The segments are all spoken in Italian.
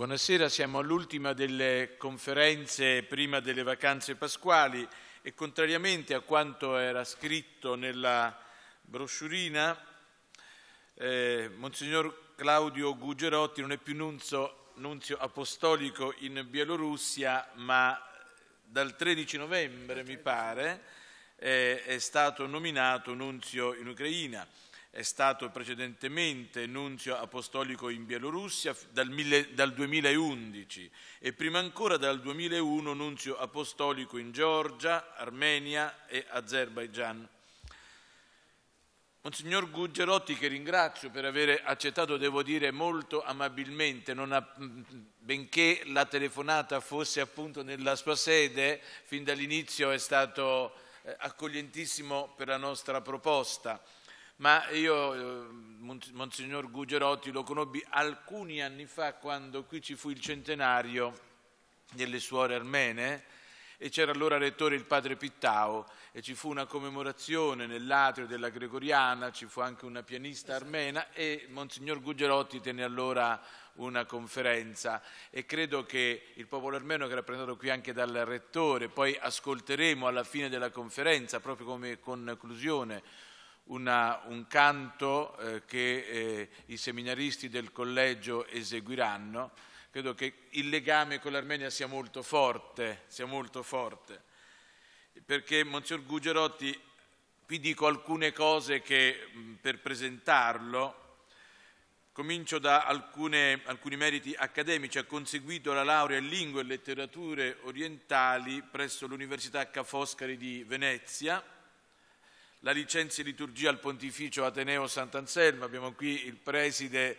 Buonasera, siamo all'ultima delle conferenze prima delle vacanze pasquali e contrariamente a quanto era scritto nella brosciurina, eh, Monsignor Claudio Gugerotti non è più nunzio, nunzio apostolico in Bielorussia, ma dal 13 novembre, mi pare, eh, è stato nominato nunzio in Ucraina è stato precedentemente nunzio apostolico in Bielorussia dal, mille, dal 2011 e prima ancora dal 2001 nunzio apostolico in Georgia, Armenia e Azerbaijan. Monsignor Guggerotti, che ringrazio per aver accettato, devo dire, molto amabilmente, ha, benché la telefonata fosse appunto nella sua sede, fin dall'inizio è stato eh, accoglientissimo per la nostra proposta ma io eh, Monsignor Gugerotti lo conobbi alcuni anni fa quando qui ci fu il centenario delle suore armene e c'era allora rettore il padre Pittao e ci fu una commemorazione nell'atrio della Gregoriana, ci fu anche una pianista armena e Monsignor Gugerotti tenne allora una conferenza e credo che il popolo armeno che era rappresentato qui anche dal rettore, poi ascolteremo alla fine della conferenza, proprio come conclusione, una, un canto eh, che eh, i seminaristi del collegio eseguiranno. Credo che il legame con l'Armenia sia molto forte, sia molto forte. perché Monsignor Gugerotti, qui dico alcune cose che per presentarlo, comincio da alcune, alcuni meriti accademici, ha conseguito la laurea in lingue e letterature orientali presso l'Università Ca' Foscari di Venezia, la licenza di liturgia al Pontificio Ateneo Sant'Anselmo, abbiamo qui il preside,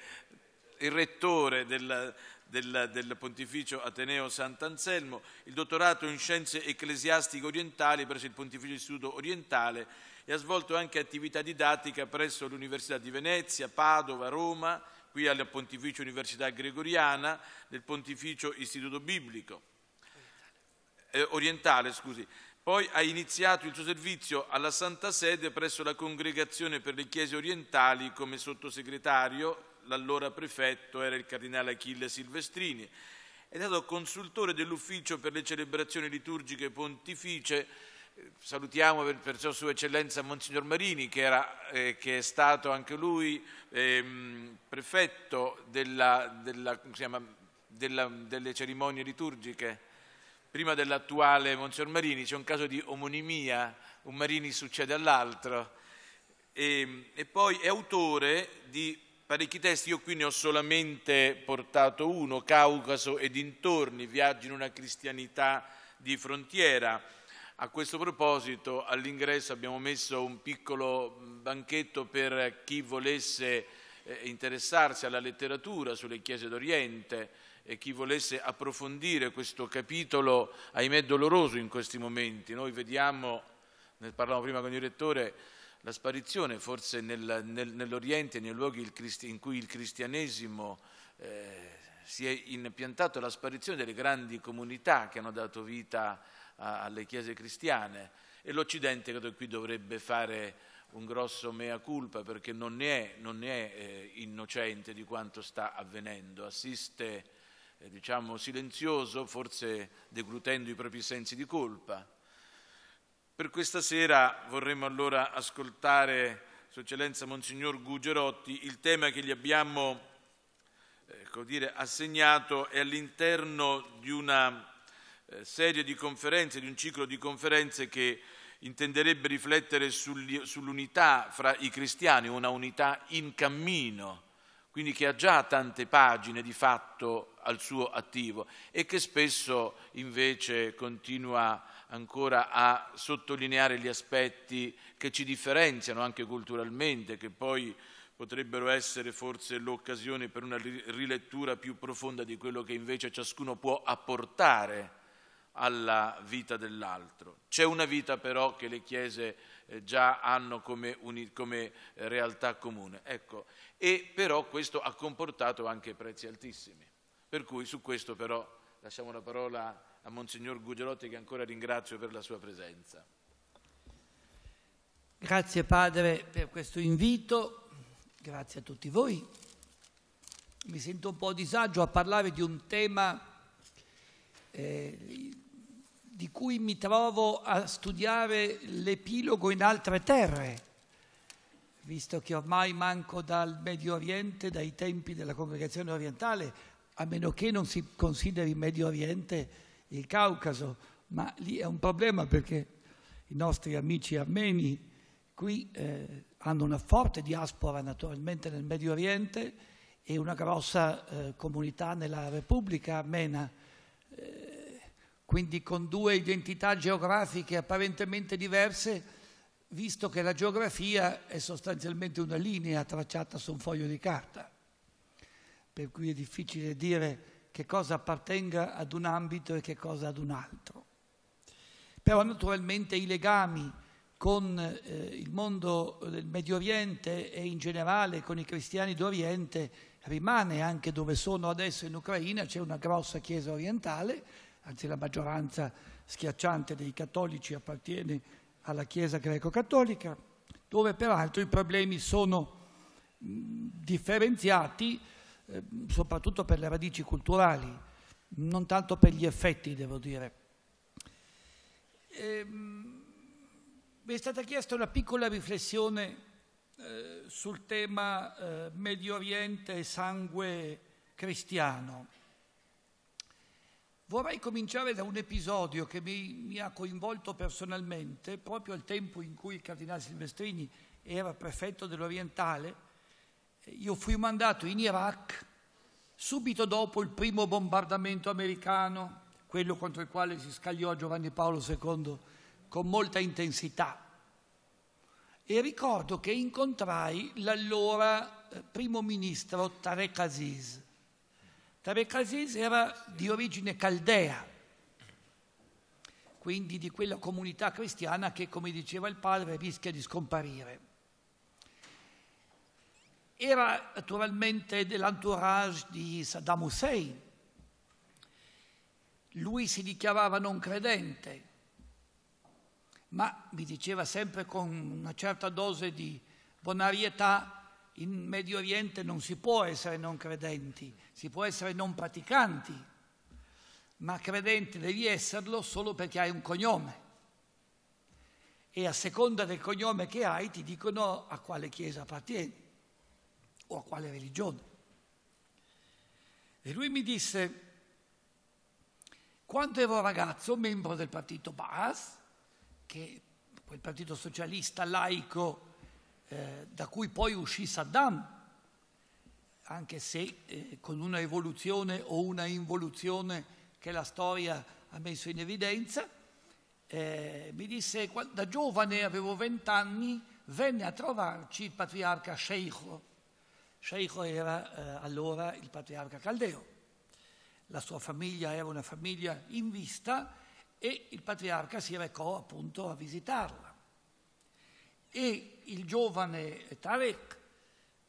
il rettore del, del, del, Pontificio Ateneo Sant'Anselmo, il dottorato in scienze ecclesiastiche orientali presso il Pontificio Istituto Orientale e ha svolto anche attività didattica presso l'Università di Venezia, Padova, Roma, qui al Pontificio Università Gregoriana, nel Pontificio Istituto Biblico, eh, Orientale, scusi. Poi ha iniziato il suo servizio alla Santa Sede presso la Congregazione per le Chiese Orientali come sottosegretario, l'allora prefetto era il cardinale Achille Silvestrini. È stato consultore dell'ufficio per le celebrazioni liturgiche pontificie. Salutiamo per, perciò Sua Eccellenza Monsignor Marini, che, era, eh, che è stato anche lui eh, prefetto della, della, chiama, della, delle cerimonie liturgiche prima dell'attuale Monsignor Marini, c'è un caso di omonimia, un Marini succede all'altro, e, e poi è autore di parecchi testi, io qui ne ho solamente portato uno, Caucaso e dintorni, viaggi in una cristianità di frontiera. A questo proposito all'ingresso abbiamo messo un piccolo banchetto per chi volesse eh, interessarsi alla letteratura sulle chiese d'Oriente, e chi volesse approfondire questo capitolo, ahimè doloroso in questi momenti. Noi vediamo, ne parlavamo prima con il direttore, la sparizione forse nel, nel, nell'Oriente, nei luoghi in cui il cristianesimo eh, si è impiantato, la sparizione delle grandi comunità che hanno dato vita a, alle chiese cristiane e l'Occidente credo qui dovrebbe fare un grosso mea culpa perché non ne è, non ne è eh, innocente di quanto sta avvenendo, assiste diciamo, silenzioso, forse deglutendo i propri sensi di colpa. Per questa sera vorremmo allora ascoltare Sua Eccellenza Monsignor Gugerotti, il tema che gli abbiamo ecco, dire, assegnato è all'interno di una eh, serie di conferenze, di un ciclo di conferenze che intenderebbe riflettere sull'unità fra i cristiani, una unità in cammino, quindi che ha già tante pagine di fatto al suo attivo e che spesso invece continua ancora a sottolineare gli aspetti che ci differenziano anche culturalmente, che poi potrebbero essere forse l'occasione per una rilettura più profonda di quello che invece ciascuno può apportare alla vita dell'altro. C'è una vita però che le chiese eh, già hanno come, come realtà comune. Ecco, e però questo ha comportato anche prezzi altissimi. Per cui su questo però lasciamo la parola a Monsignor Gugerotti che ancora ringrazio per la sua presenza. Grazie Padre per questo invito, grazie a tutti voi. mi sento un po' a disagio a parlare di un tema eh, di cui mi trovo a studiare l'epilogo in altre terre, visto che ormai manco dal Medio Oriente, dai tempi della congregazione orientale, a meno che non si consideri Medio Oriente il Caucaso, ma lì è un problema perché i nostri amici armeni qui eh, hanno una forte diaspora naturalmente nel Medio Oriente e una grossa eh, comunità nella Repubblica armena. Eh, quindi con due identità geografiche apparentemente diverse, visto che la geografia è sostanzialmente una linea tracciata su un foglio di carta, per cui è difficile dire che cosa appartenga ad un ambito e che cosa ad un altro. Però naturalmente i legami con eh, il mondo del Medio Oriente e in generale con i cristiani d'Oriente rimane anche dove sono adesso in Ucraina, c'è una grossa chiesa orientale, anzi la maggioranza schiacciante dei cattolici appartiene alla Chiesa greco-cattolica, dove peraltro i problemi sono differenziati eh, soprattutto per le radici culturali, non tanto per gli effetti, devo dire. E, mi è stata chiesta una piccola riflessione eh, sul tema eh, Medio Oriente e sangue cristiano. Vorrei cominciare da un episodio che mi, mi, ha coinvolto personalmente, proprio al tempo in cui il cardinale Silvestrini era prefetto dell'Orientale. Io fui mandato in Iraq subito dopo il primo bombardamento americano, quello contro il quale si scagliò Giovanni Paolo II con molta intensità. E ricordo che incontrai l'allora eh, primo ministro Tarek Aziz Tarek Aziz era di origine caldea, quindi di quella comunità cristiana che, come diceva il padre, rischia di scomparire. Era naturalmente dell'entourage di Saddam Hussein. Lui si dichiarava non credente, ma mi diceva sempre con una certa dose di bonarietà in Medio Oriente non si può essere non credenti, si può essere non praticanti, ma credente devi esserlo solo perché hai un cognome. E a seconda del cognome che hai ti dicono a quale chiesa appartieni o a quale religione. E lui mi disse, quando ero ragazzo, membro del partito Baas, che quel partito socialista laico eh, da cui poi uscì Saddam, anche se eh, con una evoluzione o una involuzione che la storia ha messo in evidenza, eh, mi disse, da giovane, avevo vent'anni, venne a trovarci il patriarca Sheikho. Sheikho era eh, allora il patriarca caldeo. La sua famiglia era una famiglia in vista e il patriarca si recò appunto a visitarla. E il giovane Tarek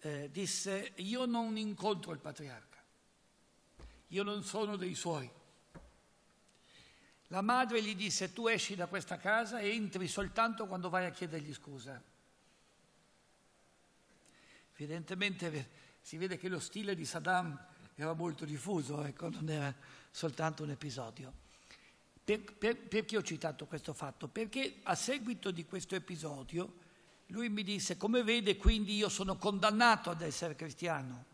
eh, disse, io non incontro il patriarca, io non sono dei suoi. La madre gli disse, tu esci da questa casa e entri soltanto quando vai a chiedergli scusa. Evidentemente si vede che lo stile di Saddam era molto diffuso, ecco, non era soltanto un episodio. Per, per, perché ho citato questo fatto? Perché a seguito di questo episodio lui mi disse, come vede quindi io sono condannato ad essere cristiano.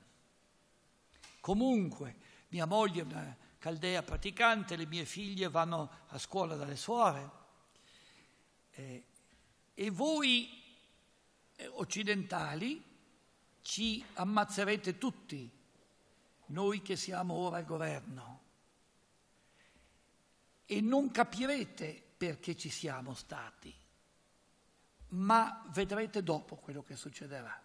Comunque, mia moglie è una caldea praticante, le mie figlie vanno a scuola dalle suore. Eh, e voi eh, occidentali ci ammazzerete tutti, noi che siamo ora al governo. E non capirete perché ci siamo stati ma vedrete dopo quello che succederà.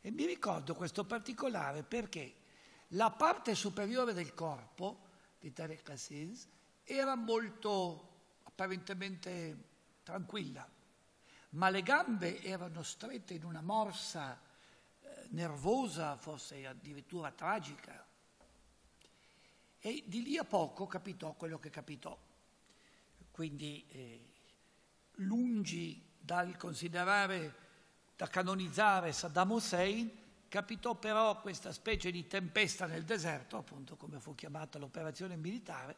E mi ricordo questo particolare perché la parte superiore del corpo di Tarek Aziz era molto apparentemente tranquilla, ma le gambe erano strette in una morsa eh, nervosa, forse addirittura tragica. E di lì a poco capitò quello che capitò. Quindi eh, lungi dal considerare, da canonizzare Saddam Hussein, capitò però questa specie di tempesta nel deserto, appunto come fu chiamata l'operazione militare,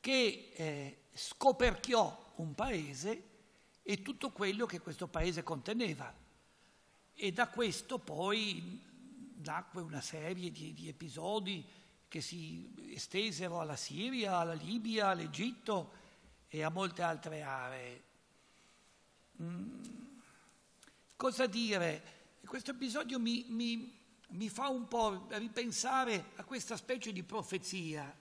che eh, scoperchiò un paese e tutto quello che questo paese conteneva. E da questo poi nacque una serie di, di episodi che si estesero alla Siria, alla Libia, all'Egitto e a molte altre aree. Mm. Cosa dire? Questo episodio mi, mi, mi, fa un po' ripensare a questa specie di profezia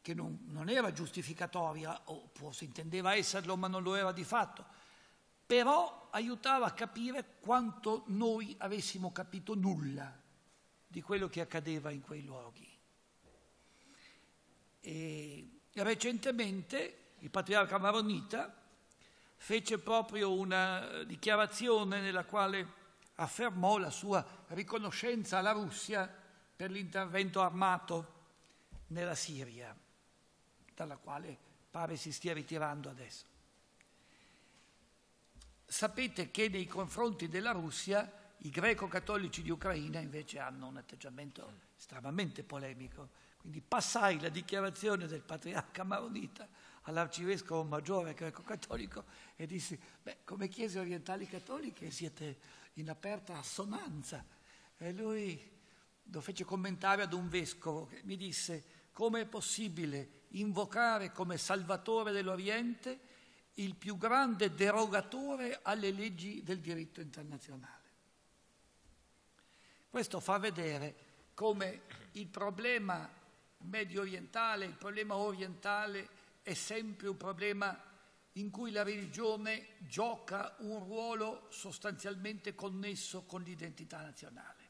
che non, non era giustificatoria, o forse intendeva esserlo ma non lo era di fatto, però aiutava a capire quanto noi avessimo capito nulla di quello che accadeva in quei luoghi. E recentemente il patriarca Maronita fece proprio una dichiarazione nella quale affermò la sua riconoscenza alla Russia per l'intervento armato nella Siria, dalla quale pare si stia ritirando adesso. Sapete che nei confronti della Russia i greco-cattolici di Ucraina invece hanno un atteggiamento estremamente polemico. Quindi passai la dichiarazione del patriarca Maronita all'arcivescovo maggiore greco-cattolico e dissi, beh, come chiese orientali cattoliche siete in aperta assonanza. E lui lo fece commentare ad un vescovo che mi disse come è possibile invocare come salvatore dell'Oriente il più grande derogatore alle leggi del diritto internazionale. Questo fa vedere come il problema medio orientale, il problema orientale è sempre un problema in cui la religione gioca un ruolo sostanzialmente connesso con l'identità nazionale.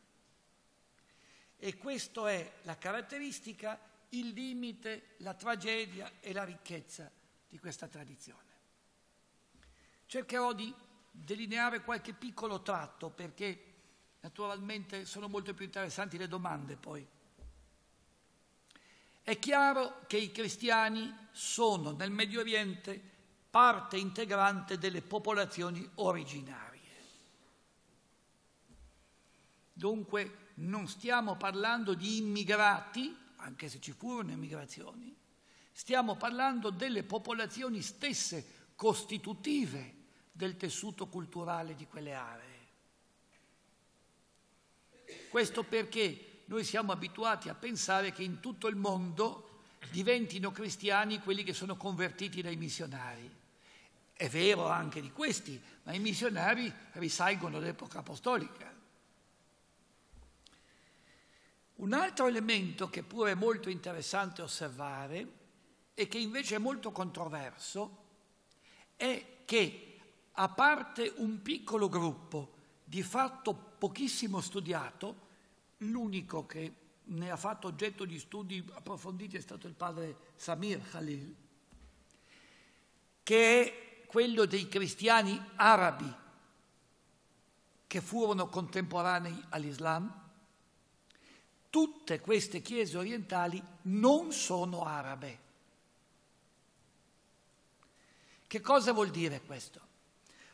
E questa è la caratteristica, il limite, la tragedia e la ricchezza di questa tradizione. Cercherò di delineare qualche piccolo tratto perché naturalmente sono molto più interessanti le domande poi. È chiaro che i cristiani sono nel Medio Oriente parte integrante delle popolazioni originarie. Dunque non stiamo parlando di immigrati, anche se ci furono immigrazioni, stiamo parlando delle popolazioni stesse costitutive del tessuto culturale di quelle aree. Questo perché noi siamo abituati a pensare che in tutto il mondo diventino cristiani quelli che sono convertiti dai missionari. È vero anche di questi, ma i missionari risalgono all'epoca apostolica. Un altro elemento che pure è molto interessante osservare e che invece è molto controverso è che, a parte un piccolo gruppo di fatto pochissimo studiato, l'unico che ne ha fatto oggetto di studi approfonditi è stato il padre Samir Khalil, che è quello dei cristiani arabi che furono contemporanei all'Islam. Tutte queste chiese orientali non sono arabe. Che cosa vuol dire questo?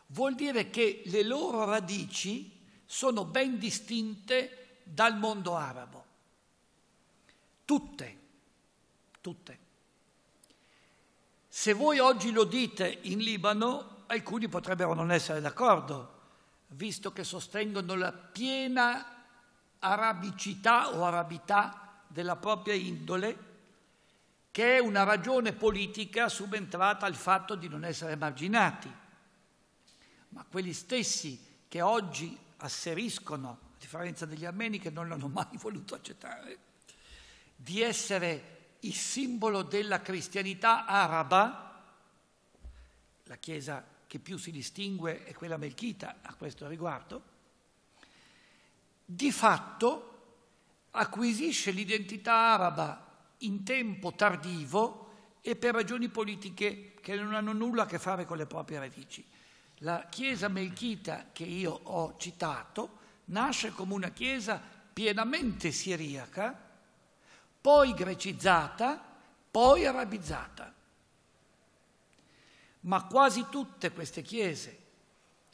Vuol dire che le loro radici sono ben distinte dal mondo arabo. Tutte, tutte. Se voi oggi lo dite in Libano, alcuni potrebbero non essere d'accordo, visto che sostengono la piena arabicità o arabità della propria indole, che è una ragione politica subentrata al fatto di non essere marginati. Ma quelli stessi che oggi asseriscono, a differenza degli armeni che non l'hanno mai voluto accettare, di essere il simbolo della cristianità araba, la chiesa che più si distingue è quella melchita a questo riguardo, di fatto acquisisce l'identità araba in tempo tardivo e per ragioni politiche che non hanno nulla a che fare con le proprie radici. La chiesa melchita che io ho citato nasce come una chiesa pienamente siriaca, poi grecizzata, poi arabizzata. Ma quasi tutte queste chiese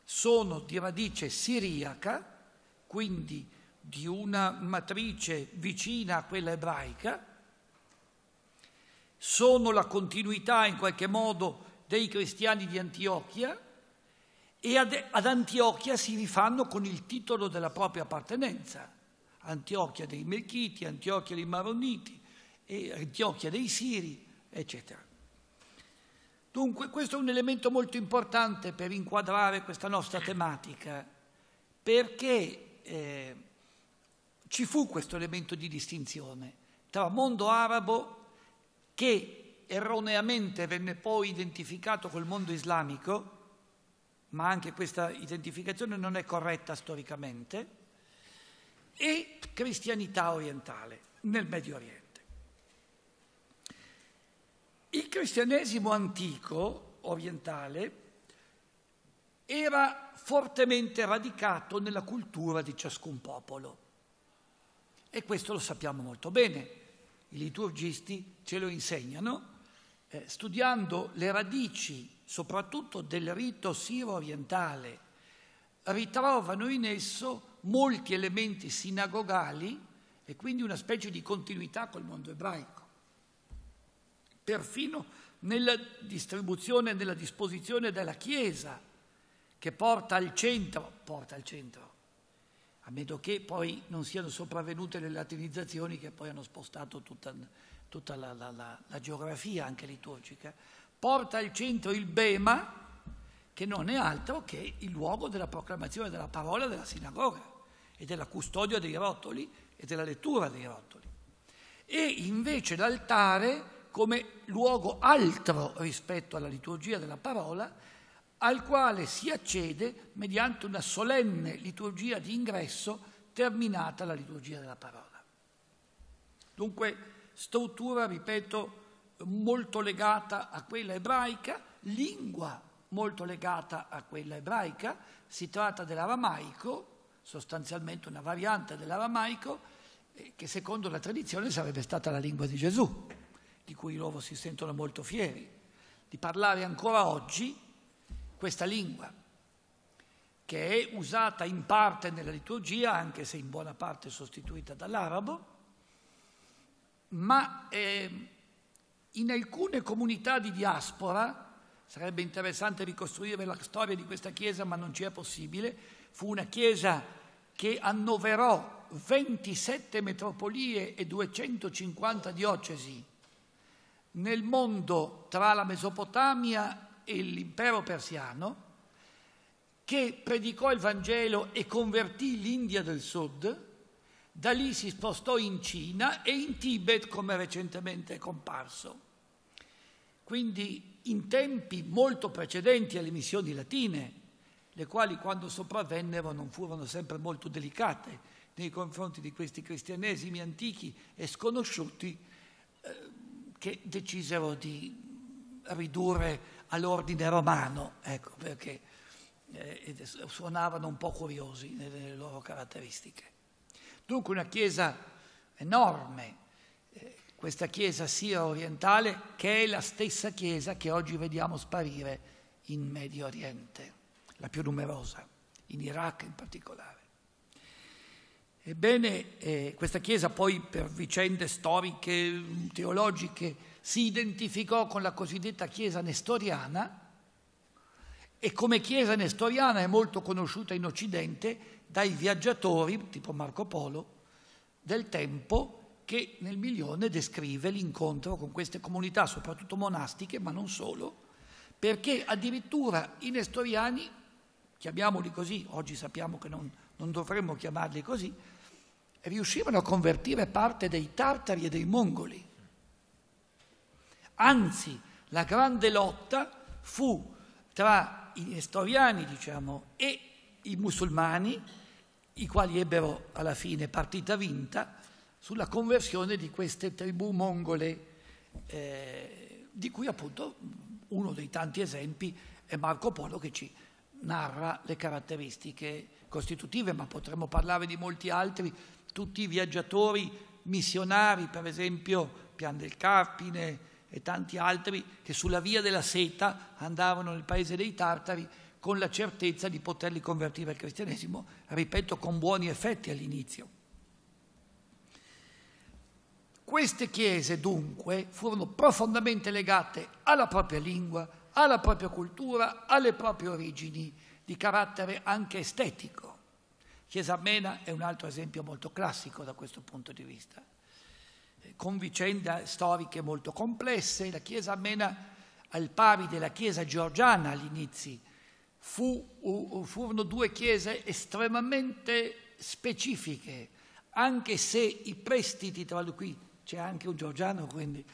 sono di radice siriaca quindi di una matrice vicina a quella ebraica, sono la continuità in qualche modo dei cristiani di Antiochia e ad, ad Antiochia si rifanno con il titolo della propria appartenenza, Antiochia dei Melchiti, Antiochia dei Maroniti, Antiochia dei Siri, eccetera. Dunque questo è un elemento molto importante per inquadrare questa nostra tematica, perché eh, ci fu questo elemento di distinzione tra mondo arabo che erroneamente venne poi identificato col mondo islamico, ma anche questa identificazione non è corretta storicamente, e cristianità orientale nel Medio Oriente. Il cristianesimo antico, orientale, era fortemente radicato nella cultura di ciascun popolo. E questo lo sappiamo molto bene. I liturgisti ce lo insegnano eh, studiando le radici, soprattutto del rito siro-orientale. Ritrovano in esso molti elementi sinagogali e quindi una specie di continuità col mondo ebraico perfino nella distribuzione, nella disposizione della Chiesa, che porta al centro, porta al centro, a meno che poi non siano sopravvenute le latinizzazioni che poi hanno spostato tutta, tutta la, la, la, la geografia anche liturgica, porta al centro il Bema, che non è altro che il luogo della proclamazione della parola della sinagoga e della custodia dei rotoli e della lettura dei rotoli. E invece l'altare come luogo altro rispetto alla liturgia della parola, al quale si accede mediante una solenne liturgia di ingresso terminata la liturgia della parola. Dunque, struttura, ripeto, molto legata a quella ebraica, lingua molto legata a quella ebraica, si tratta dell'aramaico, sostanzialmente una variante dell'aramaico, eh, che secondo la tradizione sarebbe stata la lingua di Gesù di cui loro si sentono molto fieri, di parlare ancora oggi questa lingua, che è usata in parte nella liturgia, anche se in buona parte sostituita dall'arabo, ma eh, in alcune comunità di diaspora, sarebbe interessante ricostruire la storia di questa chiesa, ma non ci è possibile, fu una chiesa che annoverò 27 metropolie e 250 diocesi nel mondo tra la Mesopotamia e l'impero persiano, che predicò il Vangelo e convertì l'India del Sud, da lì si spostò in Cina e in Tibet, come recentemente è comparso. Quindi in tempi molto precedenti alle missioni latine, le quali quando sopravvennero non furono sempre molto delicate nei confronti di questi cristianesimi antichi e sconosciuti, eh, che decisero di ridurre all'ordine romano, ecco, perché eh, suonavano un po' curiosi nelle loro caratteristiche. Dunque una chiesa enorme, eh, questa chiesa sia orientale, che è la stessa chiesa che oggi vediamo sparire in Medio Oriente, la più numerosa, in Iraq in particolare. Ebbene, eh, questa Chiesa poi per vicende storiche, teologiche, si identificò con la cosiddetta Chiesa nestoriana e come Chiesa nestoriana è molto conosciuta in Occidente dai viaggiatori, tipo Marco Polo, del tempo che nel milione descrive l'incontro con queste comunità, soprattutto monastiche, ma non solo, perché addirittura i nestoriani, chiamiamoli così, oggi sappiamo che non non dovremmo chiamarli così, riuscivano a convertire parte dei tartari e dei mongoli. Anzi, la grande lotta fu tra i nestoriani, diciamo, e i musulmani, i quali ebbero alla fine partita vinta sulla conversione di queste tribù mongole, eh, di cui appunto uno dei tanti esempi è Marco Polo che ci narra le caratteristiche costitutive, ma potremmo parlare di molti altri, tutti i viaggiatori missionari, per esempio Pian del Carpine e tanti altri, che sulla via della seta andavano nel paese dei Tartari con la certezza di poterli convertire al cristianesimo, ripeto, con buoni effetti all'inizio. Queste chiese dunque furono profondamente legate alla propria lingua, alla propria cultura, alle proprie origini, di carattere anche estetico. Chiesa Armena è un altro esempio molto classico da questo punto di vista, con vicende storiche molto complesse. La Chiesa Armena, al pari della Chiesa georgiana all'inizio, fu, furono due chiese estremamente specifiche, anche se i prestiti tra cui c'è anche un georgiano, quindi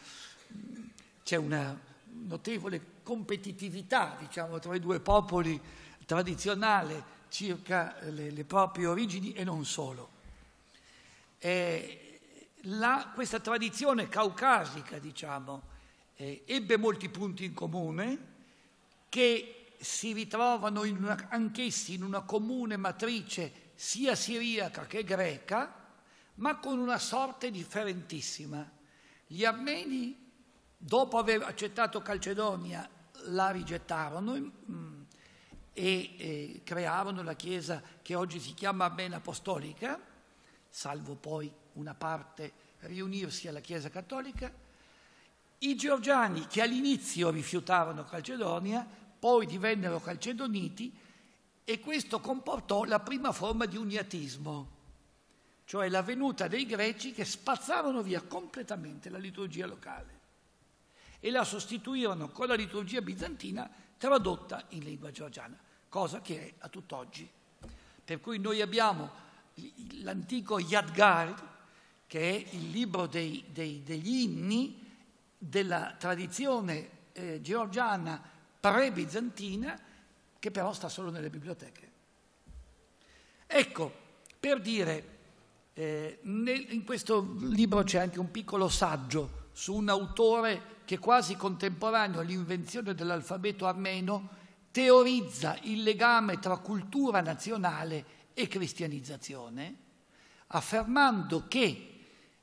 c'è una notevole competitività diciamo, tra i due popoli tradizionale circa le, le proprie origini e non solo. Eh, la, questa tradizione caucasica, diciamo, eh, ebbe molti punti in comune che si ritrovano in una, anch'essi in una comune matrice sia siriaca che greca, ma con una sorte differentissima. Gli armeni, dopo aver accettato Calcedonia, la rigettarono mm, e, e crearono la chiesa che oggi si chiama Armena Apostolica, salvo poi una parte riunirsi alla Chiesa Cattolica. I georgiani, che all'inizio rifiutarono Calcedonia, poi divennero calcedoniti e questo comportò la prima forma di uniatismo cioè la venuta dei greci che spazzarono via completamente la liturgia locale e la sostituirono con la liturgia bizantina tradotta in lingua georgiana, cosa che è a tutt'oggi. Per cui noi abbiamo l'antico Yadgar, che è il libro dei, dei, degli inni della tradizione eh, georgiana pre-bizantina, che però sta solo nelle biblioteche. Ecco, per dire eh, nel, in questo libro c'è anche un piccolo saggio su un autore che quasi contemporaneo all'invenzione dell'alfabeto armeno teorizza il legame tra cultura nazionale e cristianizzazione, affermando che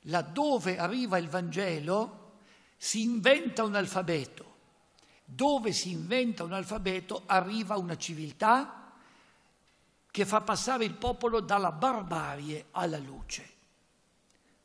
laddove arriva il Vangelo si inventa un alfabeto, dove si inventa un alfabeto arriva una civiltà, che fa passare il popolo dalla barbarie alla luce.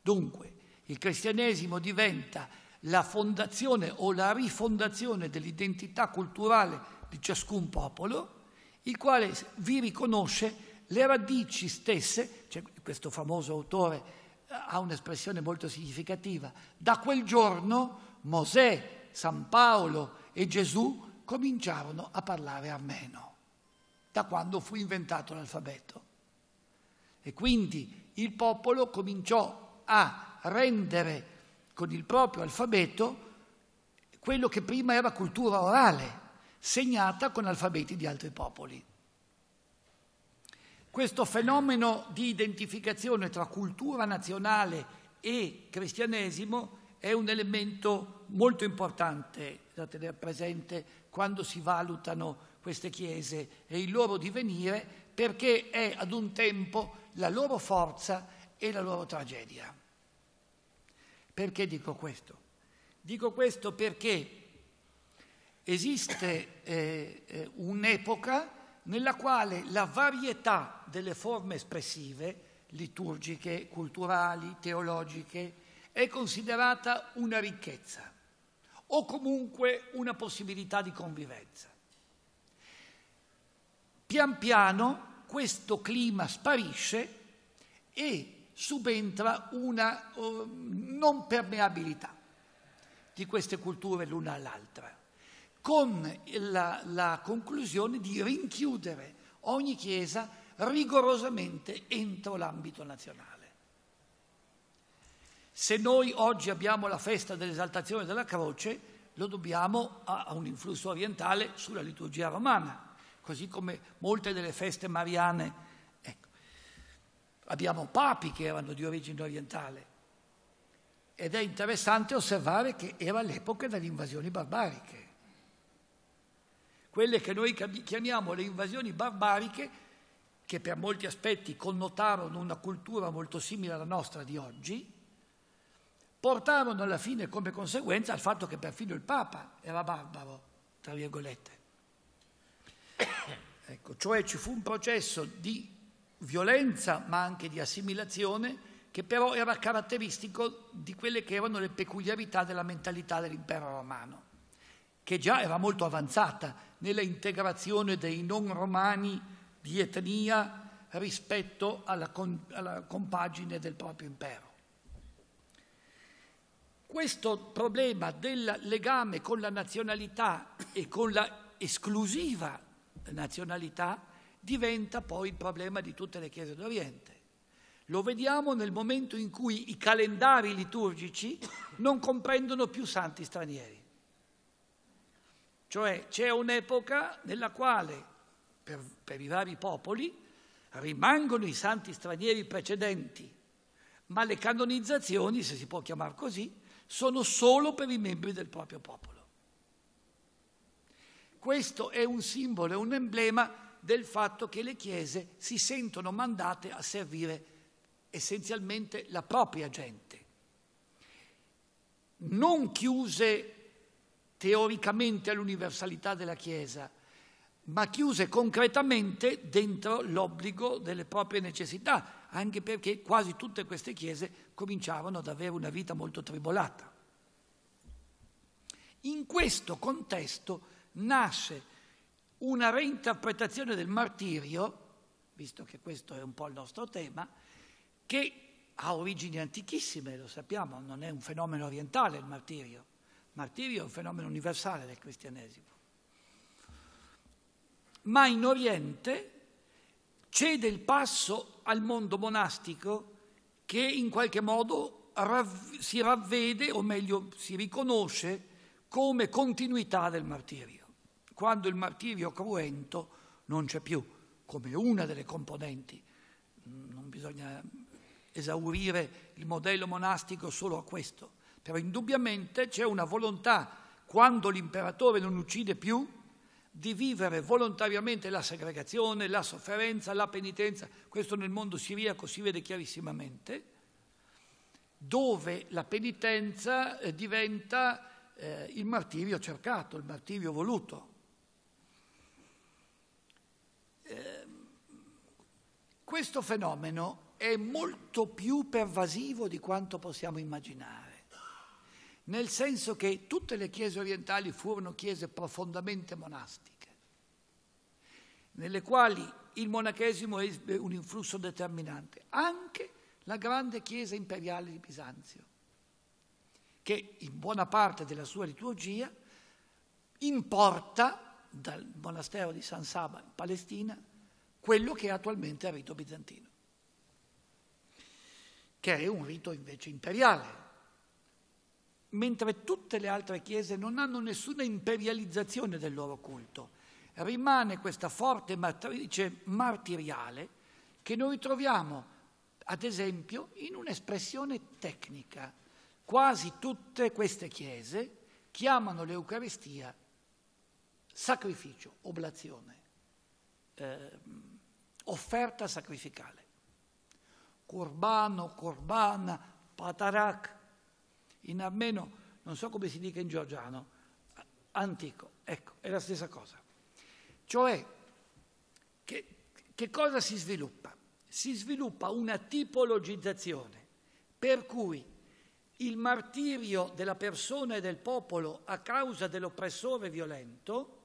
Dunque, il cristianesimo diventa la fondazione o la rifondazione dell'identità culturale di ciascun popolo, il quale vi riconosce le radici stesse, cioè questo famoso autore eh, ha un'espressione molto significativa, da quel giorno Mosè, San Paolo e Gesù cominciarono a parlare armeno da quando fu inventato l'alfabeto. E quindi il popolo cominciò a rendere con il proprio alfabeto quello che prima era cultura orale, segnata con alfabeti di altri popoli. Questo fenomeno di identificazione tra cultura nazionale e cristianesimo è un elemento molto importante da tenere presente quando si valutano queste chiese e il loro divenire perché è ad un tempo la loro forza e la loro tragedia. Perché dico questo? Dico questo perché esiste eh, eh, un'epoca nella quale la varietà delle forme espressive, liturgiche, culturali, teologiche, è considerata una ricchezza o comunque una possibilità di convivenza. Pian piano questo clima sparisce e subentra una uh, non permeabilità di queste culture l'una all'altra, con la, la conclusione di rinchiudere ogni chiesa rigorosamente entro l'ambito nazionale. Se noi oggi abbiamo la festa dell'esaltazione della croce, lo dobbiamo a, un influsso orientale sulla liturgia romana così come molte delle feste mariane. Ecco. Abbiamo papi che erano di origine orientale ed è interessante osservare che era l'epoca delle invasioni barbariche. Quelle che noi chiamiamo le invasioni barbariche, che per molti aspetti connotarono una cultura molto simile alla nostra di oggi, portarono alla fine come conseguenza al fatto che perfino il Papa era barbaro, tra virgolette. Ecco, cioè ci fu un processo di violenza ma anche di assimilazione che però era caratteristico di quelle che erano le peculiarità della mentalità dell'impero romano, che già era molto avanzata nella integrazione dei non romani di etnia rispetto alla, alla compagine del proprio impero. Questo problema del legame con la nazionalità e con la esclusiva nazionalità diventa poi il problema di tutte le chiese d'Oriente. Lo vediamo nel momento in cui i calendari liturgici non comprendono più santi stranieri. Cioè c'è un'epoca nella quale per, per i vari popoli rimangono i santi stranieri precedenti, ma le canonizzazioni, se si può chiamare così, sono solo per i membri del proprio popolo. Questo è un simbolo, è un emblema del fatto che le chiese si sentono mandate a servire essenzialmente la propria gente, non chiuse teoricamente all'universalità della Chiesa, ma chiuse concretamente dentro l'obbligo delle proprie necessità, anche perché quasi tutte queste chiese cominciavano ad avere una vita molto tribolata. In questo contesto nasce una reinterpretazione del martirio, visto che questo è un po' il nostro tema, che ha origini antichissime, lo sappiamo, non è un fenomeno orientale il martirio. Il martirio è un fenomeno universale del cristianesimo. Ma in Oriente cede il passo al mondo monastico che in qualche modo rav- si ravvede, o meglio si riconosce, come continuità del martirio quando il martirio cruento non c'è più, come una delle componenti. Non bisogna esaurire il modello monastico solo a questo, però indubbiamente c'è una volontà, quando l'imperatore non uccide più, di vivere volontariamente la segregazione, la sofferenza, la penitenza. Questo nel mondo siriaco si vede chiarissimamente, dove la penitenza eh, diventa eh, il martirio cercato, il martirio voluto. Questo fenomeno è molto più pervasivo di quanto possiamo immaginare, nel senso che tutte le chiese orientali furono chiese profondamente monastiche, nelle quali il monachesimo ebbe un influsso determinante, anche la grande chiesa imperiale di Bisanzio, che in buona parte della sua liturgia importa dal monastero di San Saba in Palestina quello che è attualmente il rito bizantino, che è un rito invece imperiale, mentre tutte le altre chiese non hanno nessuna imperializzazione del loro culto. Rimane questa forte matrice martiriale che noi troviamo, ad esempio, in un'espressione tecnica. Quasi tutte queste chiese chiamano l'Eucaristia sacrificio, oblazione. Eh, offerta sacrificale. Corbano, corbana, patarak, in armeno, non so come si dica in georgiano, antico, ecco, è la stessa cosa. Cioè, che, che cosa si sviluppa? Si sviluppa una tipologizzazione per cui il martirio della persona e del popolo a causa dell'oppressore violento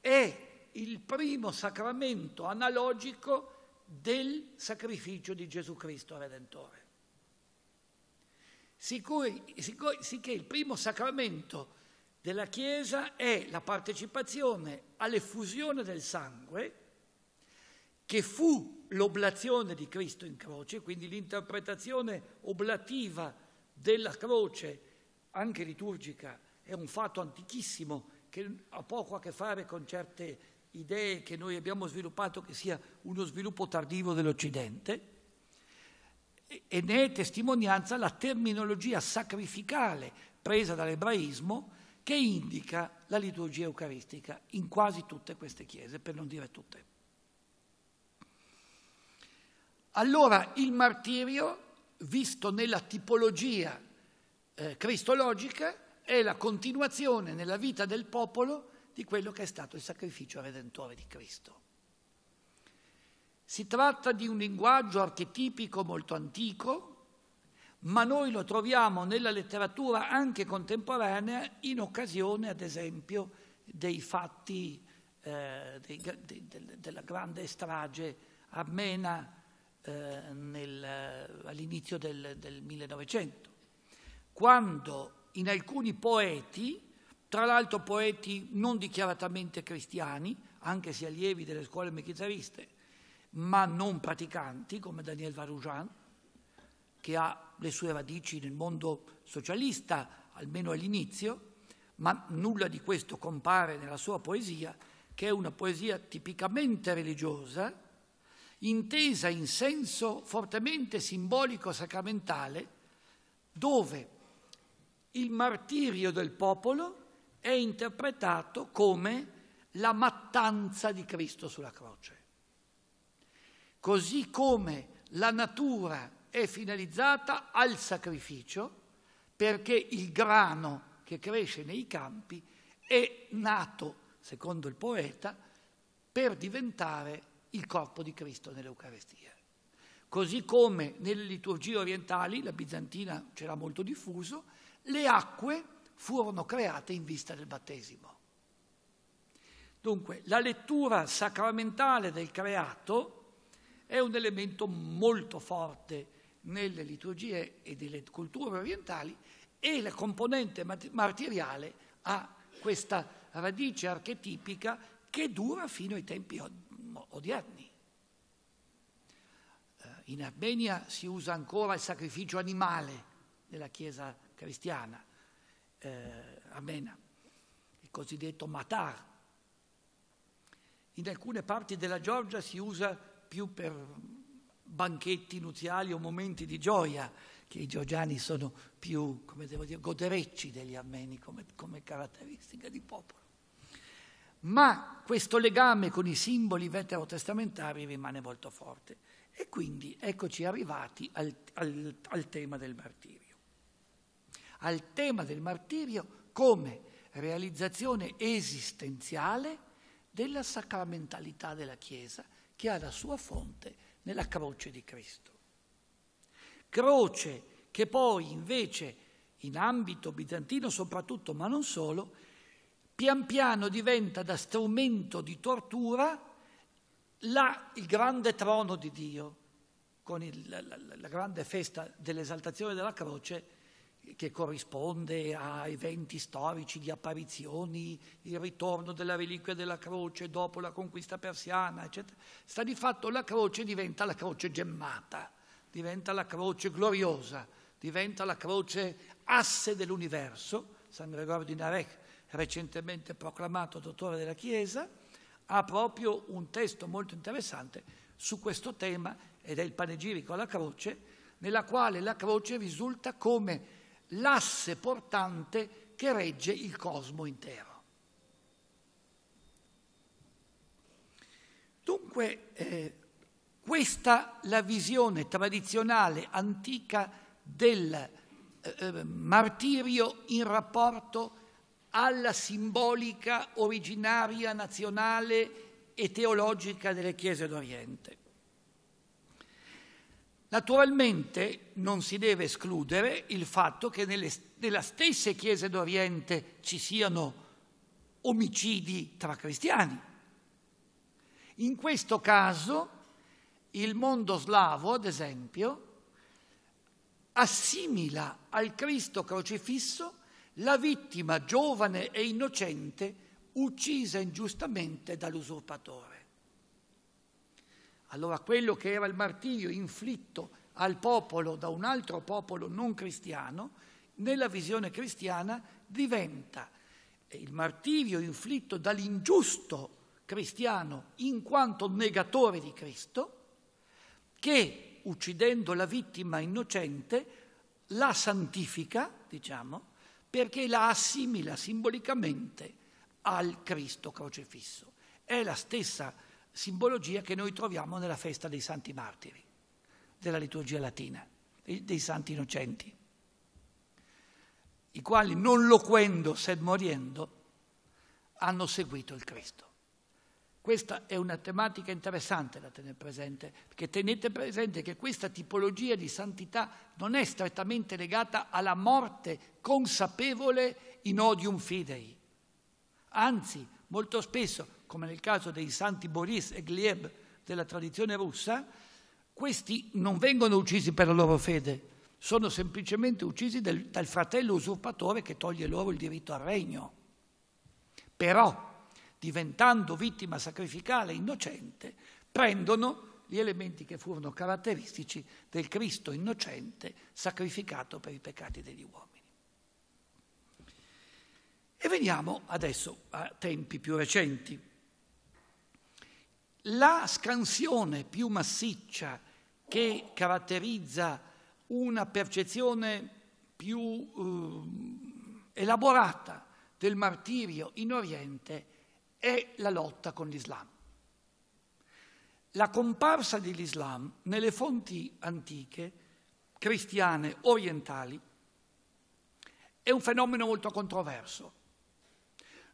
è il primo sacramento analogico del sacrificio di Gesù Cristo Redentore. Sicché il primo sacramento della Chiesa è la partecipazione all'effusione del sangue, che fu l'oblazione di Cristo in croce, quindi l'interpretazione oblativa della croce, anche liturgica, è un fatto antichissimo che ha poco a che fare con certe idee che noi abbiamo sviluppato che sia uno sviluppo tardivo dell'Occidente e ne è testimonianza la terminologia sacrificale presa dall'ebraismo che indica la liturgia eucaristica in quasi tutte queste chiese, per non dire tutte. Allora il martirio, visto nella tipologia eh, cristologica, è la continuazione nella vita del popolo di quello che è stato il sacrificio redentore di Cristo. Si tratta di un linguaggio archetipico molto antico, ma noi lo troviamo nella letteratura anche contemporanea in occasione, ad esempio, dei fatti eh, dei, de, de, della grande strage armena eh, nel, all'inizio del, del 1900, quando in alcuni poeti, tra l'altro poeti non dichiaratamente cristiani, anche se allievi delle scuole mechizariste, ma non praticanti, come Daniel Varoujan, che ha le sue radici nel mondo socialista, almeno all'inizio, ma nulla di questo compare nella sua poesia, che è una poesia tipicamente religiosa, intesa in senso fortemente simbolico sacramentale, dove il martirio del popolo è interpretato come la mattanza di Cristo sulla croce. Così come la natura è finalizzata al sacrificio, perché il grano che cresce nei campi è nato, secondo il poeta, per diventare il corpo di Cristo nell'Eucarestia. Così come nelle liturgie orientali, la bizantina c'era molto diffuso, le acque furono create in vista del battesimo. Dunque, la lettura sacramentale del creato è un elemento molto forte nelle liturgie e nelle culture orientali e la componente martiriale ha questa radice archetipica che dura fino ai tempi odierni. Eh, in Armenia si usa ancora il sacrificio animale nella Chiesa cristiana eh, armena, il cosiddetto matar. In alcune parti della Georgia si usa più per banchetti nuziali o momenti di gioia, che i georgiani sono più, come devo dire, goderecci degli armeni come, come caratteristica di popolo. Ma questo legame con i simboli veterotestamentari rimane molto forte. E quindi eccoci arrivati al, al, al tema del martirio. Al tema del martirio come realizzazione esistenziale della sacramentalità della Chiesa che ha la sua fonte nella croce di Cristo. Croce che poi invece in ambito bizantino soprattutto, ma non solo, pian piano diventa da strumento di tortura la, il grande trono di Dio, con il, la, la, la grande festa dell'esaltazione della croce che corrisponde a eventi storici di apparizioni, il ritorno della reliquia della croce dopo la conquista persiana, eccetera. Sta di fatto la croce diventa la croce gemmata, diventa la croce gloriosa, diventa la croce asse dell'universo. San Gregorio di Narek, recentemente proclamato dottore della Chiesa, ha proprio un testo molto interessante su questo tema ed è il panegirico alla croce, nella quale la croce risulta come l'asse portante che regge il cosmo intero. Dunque, eh, questa la visione tradizionale antica del eh, eh, martirio in rapporto alla simbolica originaria, nazionale e teologica delle chiese d'Oriente. Naturalmente non si deve escludere il fatto che nelle, nella stesse chiese d'Oriente ci siano omicidi tra cristiani. In questo caso il mondo slavo, ad esempio, assimila al Cristo crocifisso la vittima giovane e innocente uccisa ingiustamente dall'usurpatore. Allora quello che era il martirio inflitto al popolo da un altro popolo non cristiano, nella visione cristiana diventa il martirio inflitto dall'ingiusto cristiano in quanto negatore di Cristo, che uccidendo la vittima innocente la santifica, diciamo, perché la assimila simbolicamente al Cristo crocifisso. È la stessa simbologia che noi troviamo nella festa dei santi martiri, della liturgia latina, dei, santi innocenti, i quali non loquendo sed morendo hanno seguito il Cristo. Questa è una tematica interessante da tenere presente, perché tenete presente che questa tipologia di santità non è strettamente legata alla morte consapevole in odium fidei. Anzi, molto spesso, come nel caso dei santi Boris e Gleb della tradizione russa, questi non vengono uccisi per la loro fede, sono semplicemente uccisi del, dal fratello usurpatore che toglie loro il diritto al regno. Però diventando vittima sacrificale innocente, prendono gli elementi che furono caratteristici del Cristo innocente sacrificato per i peccati degli uomini. E veniamo adesso a tempi più recenti. La scansione più massiccia che caratterizza una percezione più eh, elaborata del martirio in Oriente è la lotta con l'Islam. La comparsa dell'Islam nelle fonti antiche, cristiane, orientali, è un fenomeno molto controverso.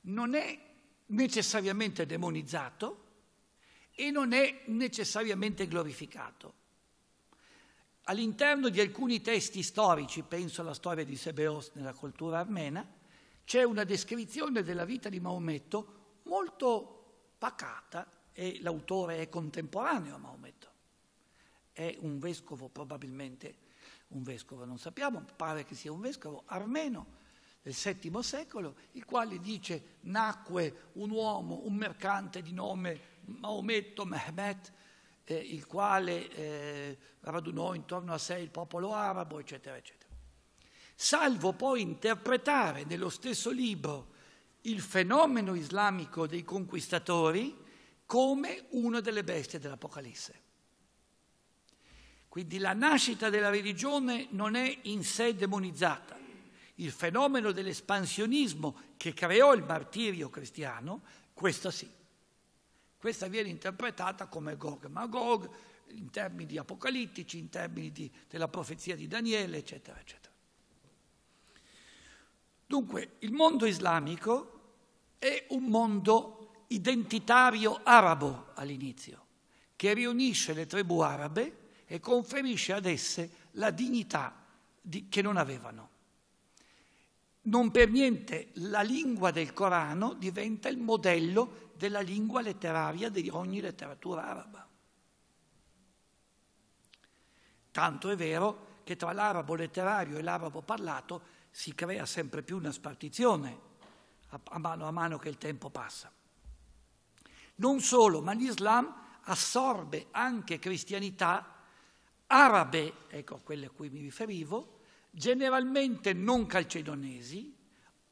Non è necessariamente demonizzato e non è necessariamente glorificato. All'interno di alcuni testi storici, penso alla storia di Sebeos nella cultura armena, c'è una descrizione della vita di Maometto molto pacata e l'autore è contemporaneo a Maometto. È un vescovo, probabilmente un vescovo, non sappiamo, pare che sia un vescovo armeno del VII secolo, il quale dice nacque un uomo, un mercante di nome Maometto Mehmet, eh, il quale eh, radunò intorno a sé il popolo arabo, eccetera, eccetera. Salvo poi interpretare nello stesso libro il fenomeno islamico dei conquistatori come una delle bestie dell'Apocalisse. Quindi la nascita della religione non è in sé demonizzata. Il fenomeno dell'espansionismo che creò il martirio cristiano, questo sì. Questa viene interpretata come Gog Magog in termini apocalittici, in termini di, della profezia di Daniele, eccetera, eccetera. Dunque, il mondo islamico è un mondo identitario arabo all'inizio, che riunisce le tribù arabe e conferisce ad esse la dignità di, che non avevano. Non per niente la lingua del Corano diventa il modello della lingua letteraria di ogni letteratura araba. Tanto è vero che tra l'arabo letterario e l'arabo parlato si crea sempre più una spartizione a mano a mano che il tempo passa. Non solo, ma l'Islam assorbe anche cristianità arabe, ecco quelle a cui mi riferivo, generalmente non calcedonesi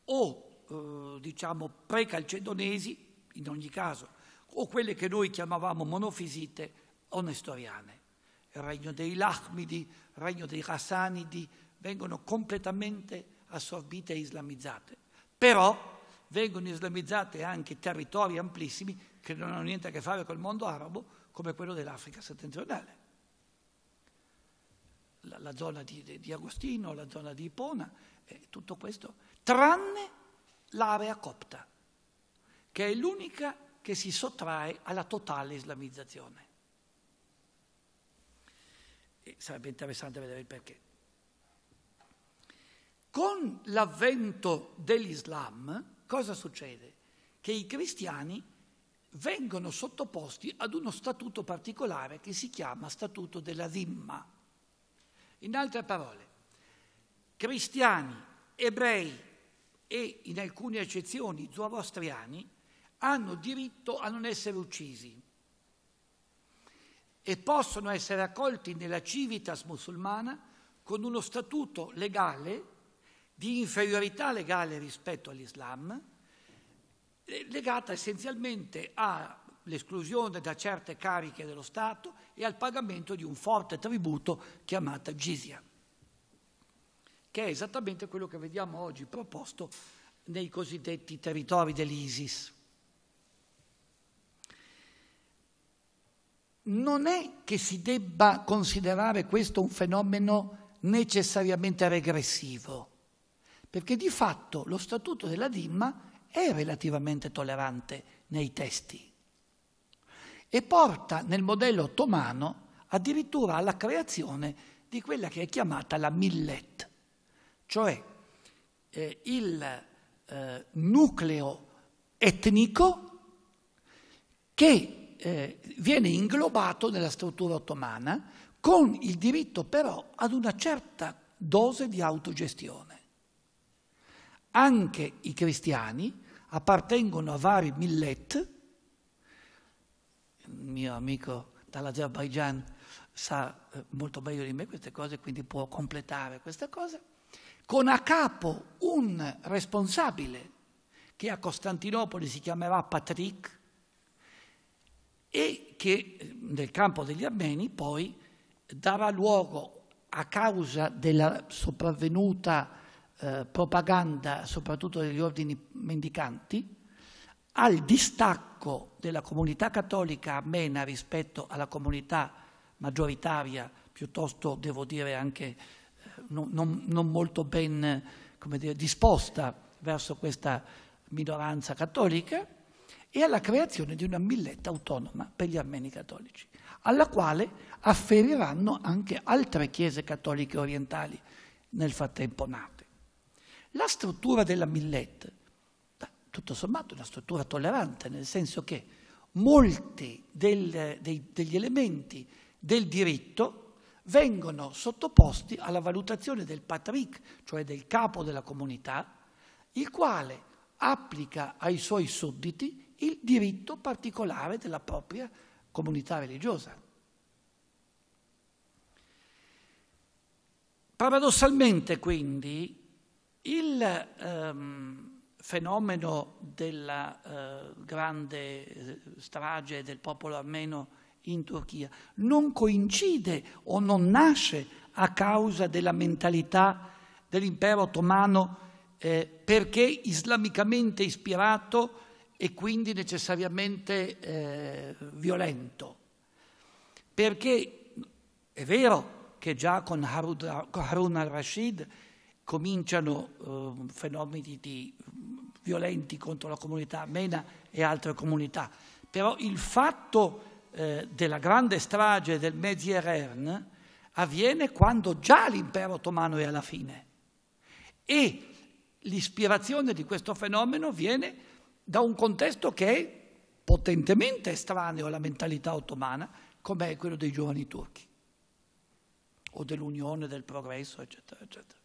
o eh, diciamo pre-calcedonesi, in ogni caso, o quelle che noi chiamavamo monofisite o nestoriane. Il regno dei Lahmidi, il regno dei Hassanidi vengono completamente assorbite e islamizzate. Però vengono islamizzati anche territori amplissimi che non hanno niente a che fare col mondo arabo, come quello dell'Africa settentrionale. La, la zona di, di, Agostino, la zona di Ipona, eh, tutto questo, tranne l'area copta, che è l'unica che si sottrae alla totale islamizzazione. E sarebbe interessante vedere il perché. Con l'avvento dell'Islam, cosa succede? Che i cristiani vengono sottoposti ad uno statuto particolare che si chiama statuto della zimma. In altre parole, cristiani, ebrei e in alcune eccezioni zoroastriani hanno diritto a non essere uccisi e possono essere accolti nella civitas musulmana con uno statuto legale di inferiorità legale rispetto all'Islam, legata essenzialmente all'esclusione da certe cariche dello Stato e al pagamento di un forte tributo chiamato Gizia, che è esattamente quello che vediamo oggi proposto nei cosiddetti territori dell'ISIS. Non è che si debba considerare questo un fenomeno necessariamente regressivo perché di fatto lo statuto della Dimma è relativamente tollerante nei testi. E porta nel modello ottomano addirittura alla creazione di quella che è chiamata la millet, cioè eh, il eh, nucleo etnico che eh, viene inglobato nella struttura ottomana con il diritto però ad una certa dose di autogestione. Anche i cristiani appartengono a vari millet, il mio amico dall'Azerbaijan sa eh, molto meglio di me queste cose, quindi può completare questa cosa, con a capo un responsabile che a Costantinopoli si chiamerà Patrick e che eh, nel campo degli armeni poi darà luogo a causa della sopravvenuta eh, propaganda, soprattutto degli ordini mendicanti, al distacco della comunità cattolica armena rispetto alla comunità maggioritaria, piuttosto devo dire anche eh, non, non, non, molto ben dire, disposta verso questa minoranza cattolica, e alla creazione di una milletta autonoma per gli armeni cattolici, alla quale afferiranno anche altre chiese cattoliche orientali nel frattempo nate. La struttura della millette, tutto sommato, una struttura tollerante, nel senso che molti del, dei, degli elementi del diritto vengono sottoposti alla valutazione del patric, cioè del capo della comunità, il quale applica ai suoi sudditi il diritto particolare della propria comunità religiosa. Paradossalmente, quindi, il ehm, fenomeno della eh, grande eh, strage del popolo armeno in Turchia non coincide o non nasce a causa della mentalità dell'impero ottomano eh, perché islamicamente ispirato e quindi necessariamente eh, violento. Perché è vero che già con Harun al-Rashid cominciano eh, fenomeni di, violenti contro la comunità armena e altre comunità. Però il fatto eh, della grande strage del Medjeren avviene quando già l'impero ottomano è alla fine e l'ispirazione di questo fenomeno viene da un contesto che è potentemente estraneo alla mentalità ottomana, come è quello dei giovani turchi o dell'unione, del progresso, eccetera, eccetera.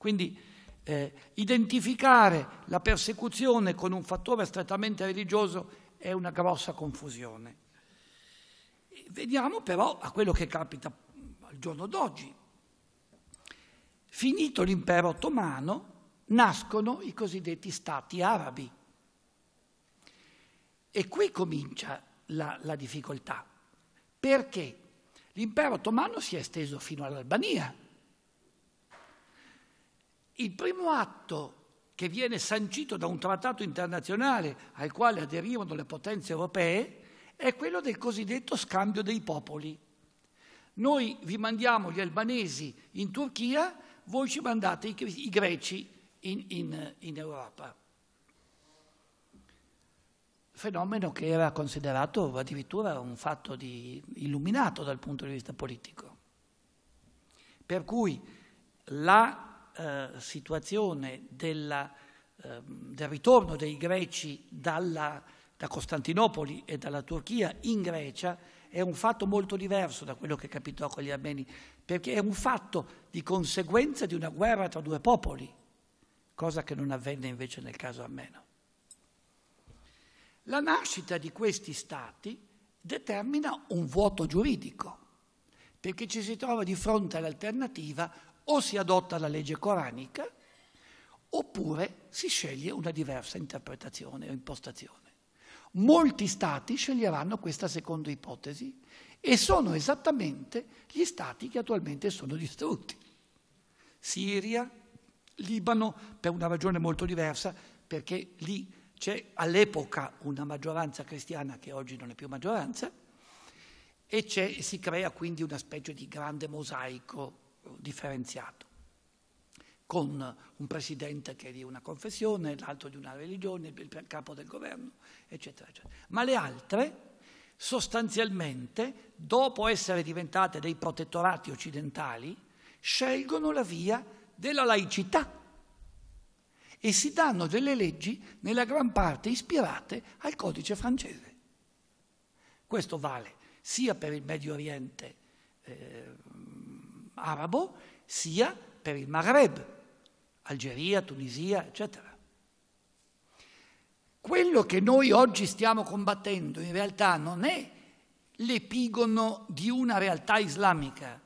Quindi eh, identificare la persecuzione con un fattore strettamente religioso è una grossa confusione. Vediamo però a quello che capita al giorno d'oggi. Finito l'impero ottomano, nascono i cosiddetti stati arabi. E qui comincia la, la difficoltà, perché l'impero ottomano si è esteso fino all'Albania, il primo atto che viene sancito da un trattato internazionale al quale aderivano le potenze europee è quello del cosiddetto scambio dei popoli. Noi vi mandiamo gli albanesi in Turchia, voi ci mandate i, i greci in, in, in Europa. Fenomeno che era considerato addirittura un fatto di, illuminato dal punto di vista politico. Per cui la eh, situazione della, eh, del ritorno dei greci dalla, da Costantinopoli e dalla Turchia in Grecia è un fatto molto diverso da quello che capitò con gli armeni, perché è un fatto di conseguenza di una guerra tra due popoli, cosa che non avvenne invece nel caso armeno. La nascita di questi stati determina un vuoto giuridico, perché ci si trova di fronte all'alternativa o si adotta la legge coranica oppure si sceglie una diversa interpretazione o impostazione. Molti stati sceglieranno questa seconda ipotesi e sono esattamente gli stati che attualmente sono distrutti. Siria, Libano, per una ragione molto diversa, perché lì c'è all'epoca una maggioranza cristiana che oggi non è più maggioranza e si crea quindi una specie di grande mosaico differenziato, con un presidente che è di una confessione, l'altro di una religione, il capo del governo, eccetera, eccetera. Ma le altre sostanzialmente, dopo essere diventate dei protettorati occidentali, scelgono la via della laicità e si danno delle leggi nella gran parte ispirate al codice francese. Questo vale sia per il Medio Oriente eh, arabo, sia per il Maghreb, Algeria, Tunisia, eccetera. Quello che noi oggi stiamo combattendo in realtà non è l'epigono di una realtà islamica,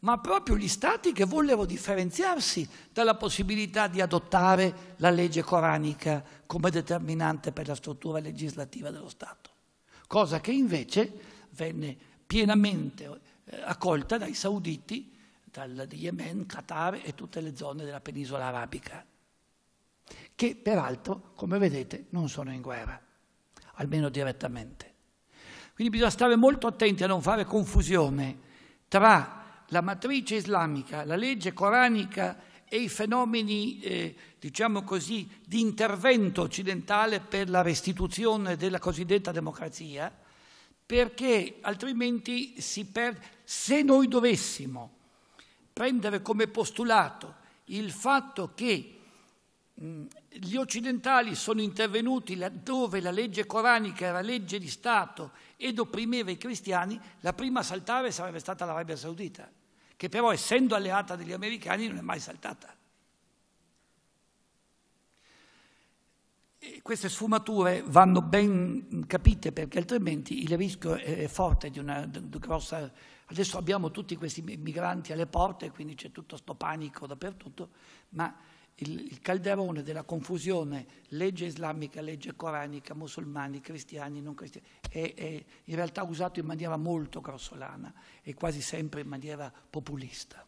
ma proprio gli stati che vollero differenziarsi dalla possibilità di adottare la legge coranica come determinante per la struttura legislativa dello Stato, cosa che invece venne pienamente eh, accolta dai sauditi, dal Yemen, Qatar e tutte le zone della penisola arabica, che peraltro, come vedete, non sono in guerra, almeno direttamente. Quindi bisogna stare molto attenti a non fare confusione tra la matrice islamica, la legge coranica e i fenomeni, eh, diciamo così, di intervento occidentale per la restituzione della cosiddetta democrazia, perché altrimenti si perde. Se noi dovessimo prendere come postulato il fatto che gli occidentali sono intervenuti laddove la legge coranica era legge di Stato ed opprimeva i cristiani, la prima a saltare sarebbe stata l'Arabia Saudita che però essendo alleata degli americani non è mai saltata. E queste sfumature vanno ben capite perché altrimenti il rischio è forte di una, di una grossa... Adesso abbiamo tutti questi migranti alle porte, quindi c'è tutto sto panico dappertutto, ma il, il, calderone della confusione legge islamica, legge coranica, musulmani, cristiani, non cristiani, è, è in realtà usato in maniera molto grossolana e quasi sempre in maniera populista.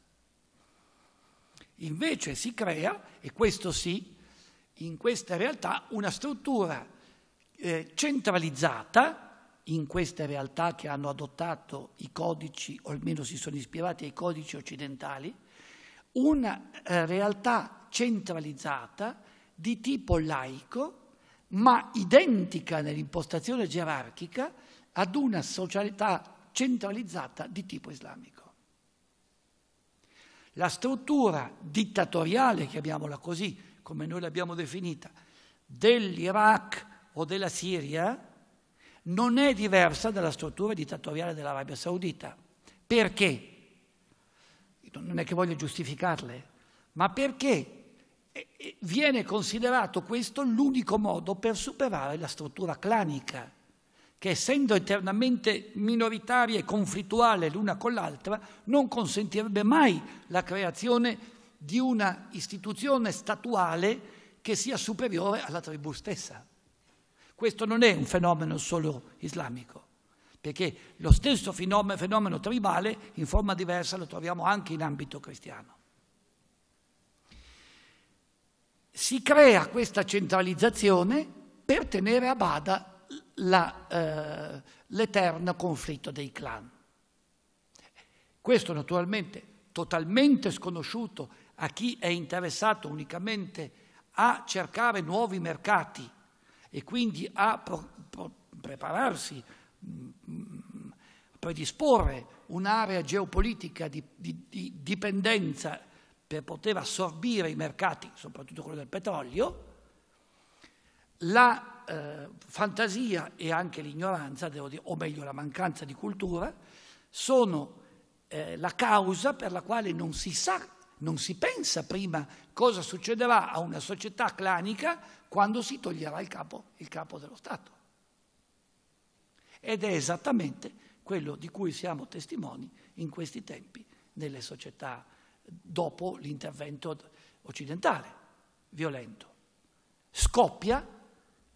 Invece si crea, e questo sì, in questa realtà una struttura eh, centralizzata in queste realtà che hanno adottato i codici, o almeno si sono ispirati ai codici occidentali, una eh, realtà centralizzata di tipo laico, ma identica nell'impostazione gerarchica ad una socialità centralizzata di tipo islamico. La struttura dittatoriale, chiamiamola così, come noi l'abbiamo definita, dell'Iraq o della Siria, non è diversa dalla struttura dittatoriale dell'Arabia Saudita. Perché? Non è che voglio giustificarle, ma perché viene considerato questo l'unico modo per superare la struttura clanica, che essendo eternamente minoritaria e conflittuale l'una con l'altra, non consentirebbe mai la creazione di una istituzione statuale che sia superiore alla tribù stessa. Questo non è un fenomeno solo islamico, perché lo stesso fenomeno, fenomeno tribale in forma diversa lo troviamo anche in ambito cristiano. si crea questa centralizzazione per tenere a bada la, eh, l'eterno conflitto dei clan. Questo naturalmente totalmente sconosciuto a chi è interessato unicamente a cercare nuovi mercati e quindi a pro, pro, prepararsi, mh, mm, predisporre un'area geopolitica di, di, di dipendenza per poter assorbire i mercati, soprattutto quello del petrolio, la eh, fantasia e anche l'ignoranza, dire, o meglio la mancanza di cultura, sono eh, la causa per la quale non si sa, non si pensa prima cosa succederà a una società clanica quando si toglierà il capo, il capo dello Stato. Ed è esattamente quello di cui siamo testimoni in questi tempi nelle società dopo l'intervento occidentale, violento. Scoppia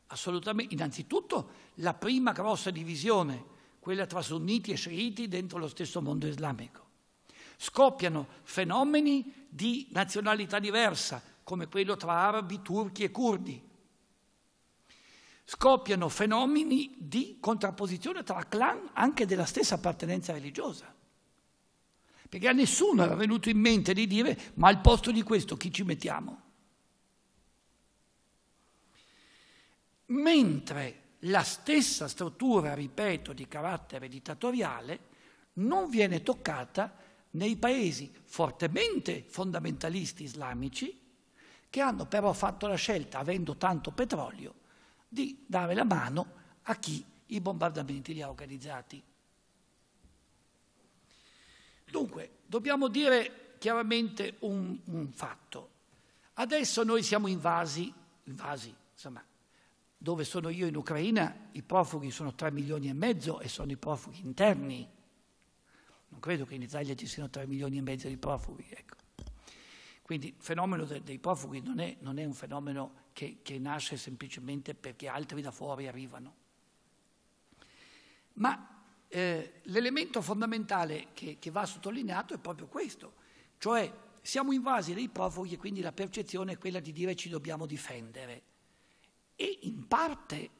assolutamente, innanzitutto, la prima grossa divisione, quella tra sunniti e sciiti dentro lo stesso mondo islamico. Scoppiano fenomeni di nazionalità diversa, come quello tra arabi, turchi e curdi. Scoppiano fenomeni di contrapposizione tra clan anche della stessa appartenenza religiosa perché a nessuno era venuto in mente di dire ma al posto di questo chi ci mettiamo? Mentre la stessa struttura, ripeto, di carattere dittatoriale non viene toccata nei paesi fortemente fondamentalisti islamici che hanno però fatto la scelta, avendo tanto petrolio, di dare la mano a chi i bombardamenti li ha organizzati. Dunque, dobbiamo dire chiaramente un, un fatto. Adesso noi siamo invasi, invasi, insomma, dove sono io in Ucraina i profughi sono 3 milioni e mezzo e sono i profughi interni. Non credo che in Italia ci siano 3 milioni e mezzo di profughi. Ecco. Quindi il fenomeno dei profughi non è, non è un fenomeno che, che, nasce semplicemente perché altri da fuori arrivano. Ma eh, l'elemento fondamentale che, che va sottolineato è proprio questo, cioè siamo invasi dai profughi e quindi la percezione è quella di dire ci dobbiamo difendere. E in parte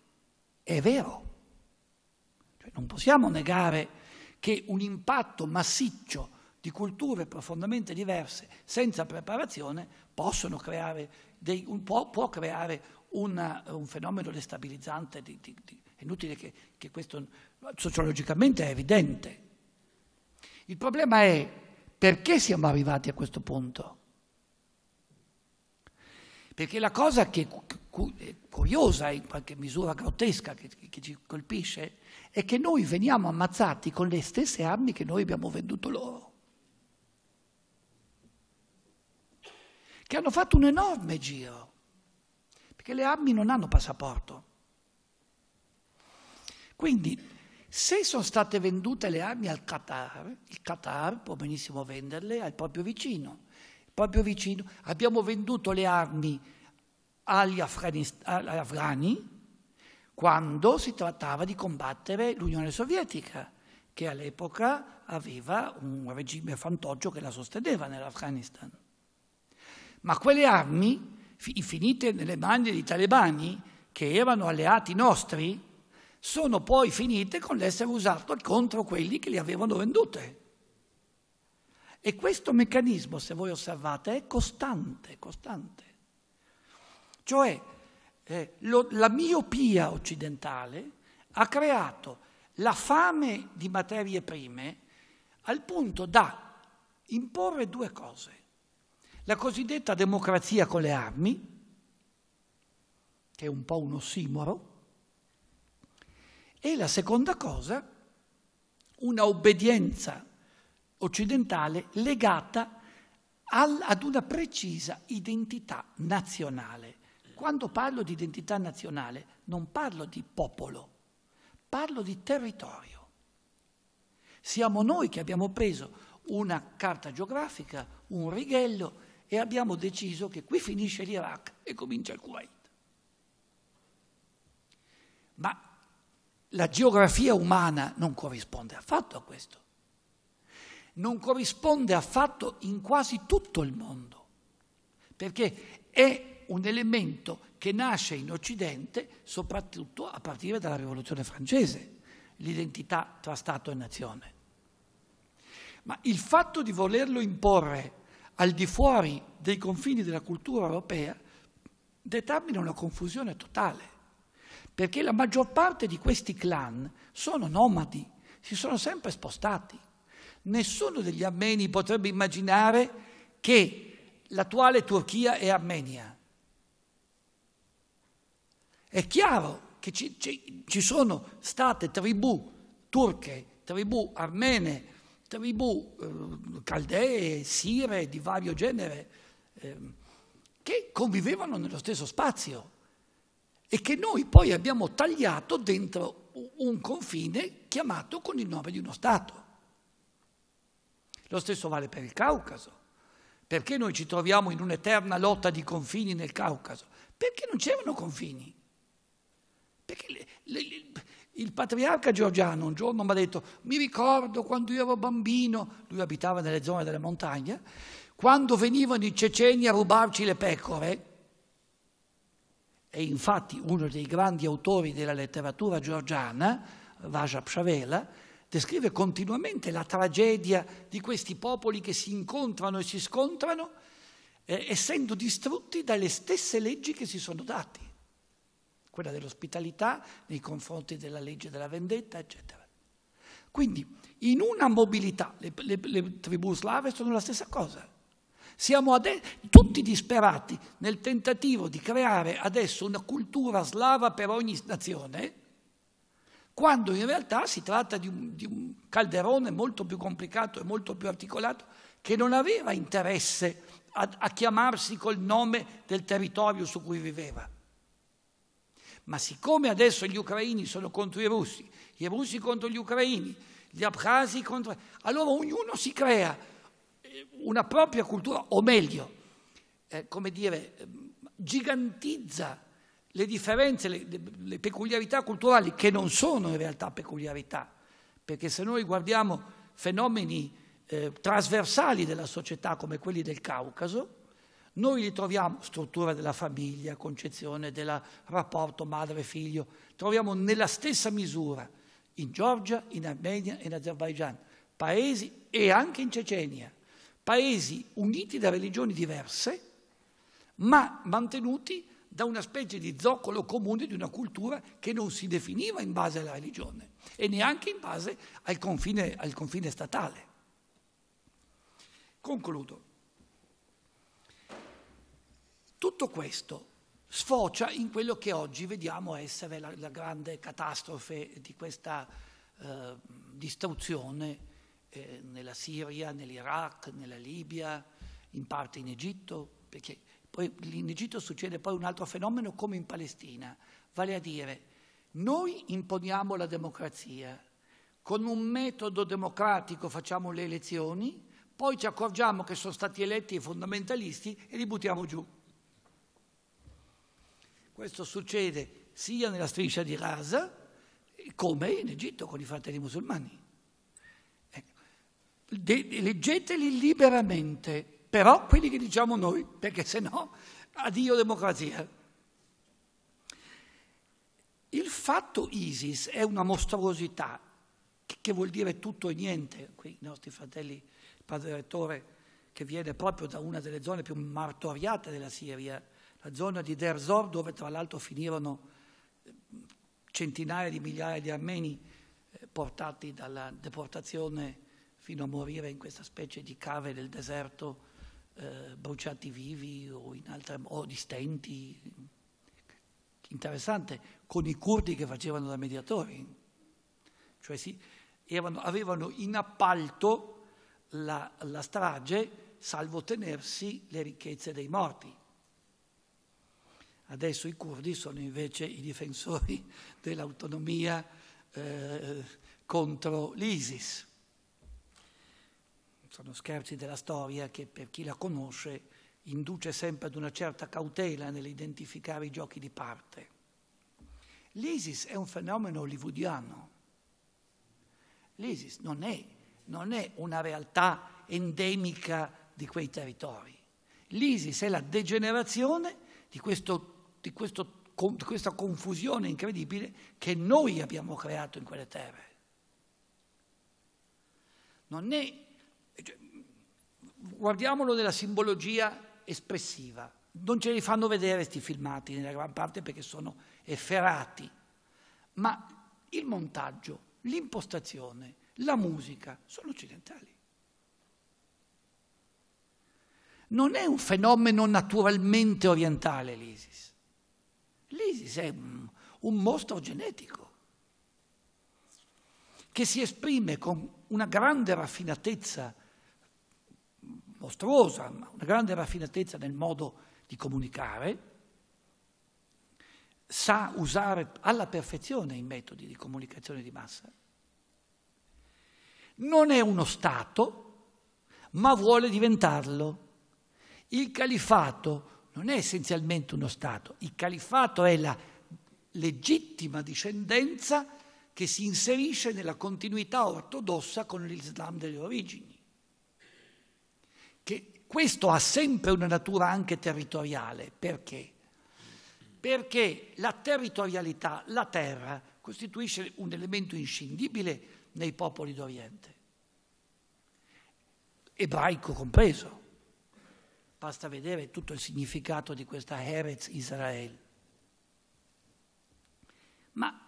è vero. Cioè, non possiamo negare che un impatto massiccio di culture profondamente diverse, senza preparazione, possono creare dei, un, può, può, creare una, un fenomeno destabilizzante. Di, di, di, è inutile che, che questo sociologicamente è evidente. Il problema è perché siamo arrivati a questo punto? Perché la cosa che è curiosa, in qualche misura grottesca, che, che, ci colpisce, è che noi veniamo ammazzati con le stesse armi che noi abbiamo venduto loro. Che hanno fatto un enorme giro, perché le armi non hanno passaporto. Quindi se sono state vendute le armi al Qatar, il Qatar può benissimo venderle al proprio vicino. Proprio vicino abbiamo venduto le armi agli, afghani quando si trattava di combattere l'Unione Sovietica, che all'epoca aveva un regime fantoggio che la sosteneva nell'Afghanistan. Ma quelle armi, finite nelle mani dei talebani, che erano alleati nostri, sono poi finite con l'essere usate contro quelli che le avevano vendute. E questo meccanismo, se voi osservate, è costante, costante. Cioè, eh, lo, la miopia occidentale ha creato la fame di materie prime al punto da imporre due cose. La cosiddetta democrazia con le armi, che è un po' un ossimoro, e la seconda cosa, una obbedienza occidentale legata al, ad una precisa identità nazionale. Quando parlo di identità nazionale non parlo di popolo, parlo di territorio. Siamo noi che abbiamo preso una carta geografica, un righello e abbiamo deciso che qui finisce l'Iraq e comincia il Kuwait. Ma la geografia umana non corrisponde affatto a questo. Non corrisponde affatto in quasi tutto il mondo, perché è un elemento che nasce in Occidente soprattutto a partire dalla Rivoluzione francese, l'identità tra Stato e nazione. Ma il fatto di volerlo imporre al di fuori dei confini della cultura europea determina una confusione totale perché la maggior parte di questi clan sono nomadi, si sono sempre spostati. Nessuno degli armeni potrebbe immaginare che l'attuale Turchia è Armenia. È chiaro che ci, ci, ci sono state tribù turche, tribù armene, tribù eh, caldee, sire di vario genere, eh, che convivevano nello stesso spazio e che noi poi abbiamo tagliato dentro un confine chiamato con il nome di uno Stato. Lo stesso vale per il Caucaso. Perché noi ci troviamo in un'eterna lotta di confini nel Caucaso? Perché non c'erano confini. Perché le, le, le, il patriarca georgiano un giorno mi ha detto, mi ricordo quando io ero bambino, lui abitava nelle zone delle montagne, quando venivano i ceceni a rubarci le pecore, e infatti uno dei grandi autori della letteratura georgiana, Vaja Pshavela, descrive continuamente la tragedia di questi popoli che si incontrano e si scontrano, eh, essendo distrutti dalle stesse leggi che si sono dati. Quella dell'ospitalità nei confronti della legge della vendetta, eccetera. Quindi in una mobilità, le, le, le tribù slave sono la stessa cosa. Siamo ade- tutti disperati nel tentativo di creare adesso una cultura slava per ogni nazione, quando in realtà si tratta di un, di un calderone molto più complicato e molto più articolato che non aveva interesse a, a chiamarsi col nome del territorio su cui viveva. Ma siccome adesso gli ucraini sono contro i russi, i russi contro gli ucraini, gli abkhasi contro... Allora ognuno si crea una propria cultura, o meglio, eh, come dire, gigantizza le differenze, le, le peculiarità culturali, che non sono in realtà peculiarità, perché se noi guardiamo fenomeni eh, trasversali della società come quelli del Caucaso, noi li troviamo, struttura della famiglia, concezione del rapporto madre-figlio, troviamo nella stessa misura in Georgia, in Armenia e in Azerbaijan, paesi e anche in Cecenia, paesi uniti da religioni diverse, ma mantenuti da una specie di zoccolo comune di una cultura che non si definiva in base alla religione e neanche in base al confine, al confine statale. Concludo. Tutto questo sfocia in quello che oggi vediamo essere la, la grande catastrofe di questa eh, distruzione eh, nella Siria, nell'Iraq, nella Libia, in parte in Egitto, perché poi in Egitto succede poi un altro fenomeno come in Palestina, vale a dire noi imponiamo la democrazia, con un metodo democratico facciamo le elezioni, poi ci accorgiamo che sono stati eletti i fondamentalisti e li buttiamo giù. Questo succede sia nella striscia di Gaza come in Egitto con i fratelli musulmani de- leggeteli liberamente, però quelli che diciamo noi, perché se no, addio democrazia. Il fatto ISIS è una mostruosità, che vuol dire tutto e niente. Qui i nostri fratelli, il padre rettore, che viene proprio da una delle zone più martoriate della Siria, la zona di Derzor, dove tra l'altro finirono eh, centinaia di migliaia di armeni eh, portati dalla deportazione fino a morire in questa specie di cave del deserto, eh, bruciati vivi o, altre, o di stenti. Interessante, con i curdi che facevano da mediatori. Cioè sì, erano, avevano in appalto la, la strage salvo tenersi le ricchezze dei morti. Adesso i curdi sono invece i difensori dell'autonomia eh, contro l'ISIS sono scherzi della storia che per chi la conosce induce sempre ad una certa cautela nell'identificare i giochi di parte. L'ISIS è un fenomeno hollywoodiano. L'ISIS non è, non è una realtà endemica di quei territori. L'ISIS è la degenerazione di, questo, di, questo, di questa confusione incredibile che noi abbiamo creato in quelle terre. Non è guardiamolo nella simbologia espressiva. Non ce li fanno vedere questi filmati nella gran parte perché sono efferati, ma il montaggio, l'impostazione, la musica sono occidentali. Non è un fenomeno naturalmente orientale l'ISIS. L'ISIS è un, un mostro genetico che si esprime con una grande raffinatezza mostruosa, ma una grande raffinatezza nel modo di comunicare, sa usare alla perfezione i metodi di comunicazione di massa. Non è uno Stato, ma vuole diventarlo. Il califato non è essenzialmente uno Stato, il califato è la legittima discendenza che si inserisce nella continuità ortodossa con l'Islam delle origini che questo ha sempre una natura anche territoriale. Perché? Perché la territorialità, la terra, costituisce un elemento inscindibile nei popoli d'Oriente, ebraico compreso. Basta vedere tutto il significato di questa Eretz Israel.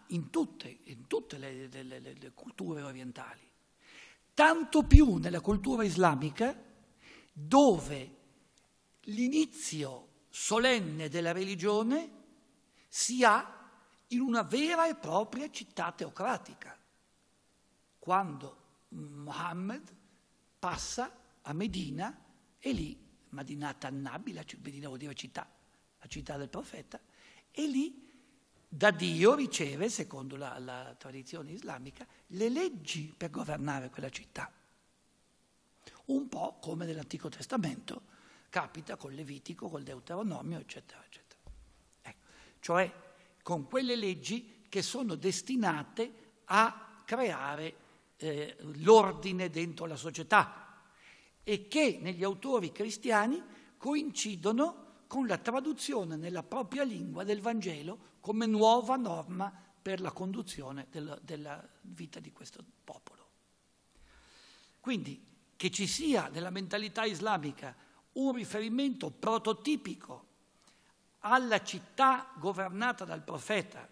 in tutte, in tutte le, le, le, le culture orientali, tanto più nella cultura islamica dove l'inizio solenne della religione si ha in una vera e propria città teocratica, quando Muhammad passa a Medina e lì, Madinat Annabi, la Medina vuol dire città, la città del profeta, e lì da Dio riceve, secondo la, la tradizione islamica, le leggi per governare quella città. Un po' come nell'Antico Testamento capita col Levitico, col Deuteronomio, eccetera, eccetera. Ecco. Cioè con quelle leggi che sono destinate a creare eh, l'ordine dentro la società e che negli autori cristiani coincidono con la traduzione nella propria lingua del Vangelo come nuova norma per la conduzione del, della vita di questo popolo. Quindi che ci sia nella mentalità islamica un riferimento prototipico alla città governata dal profeta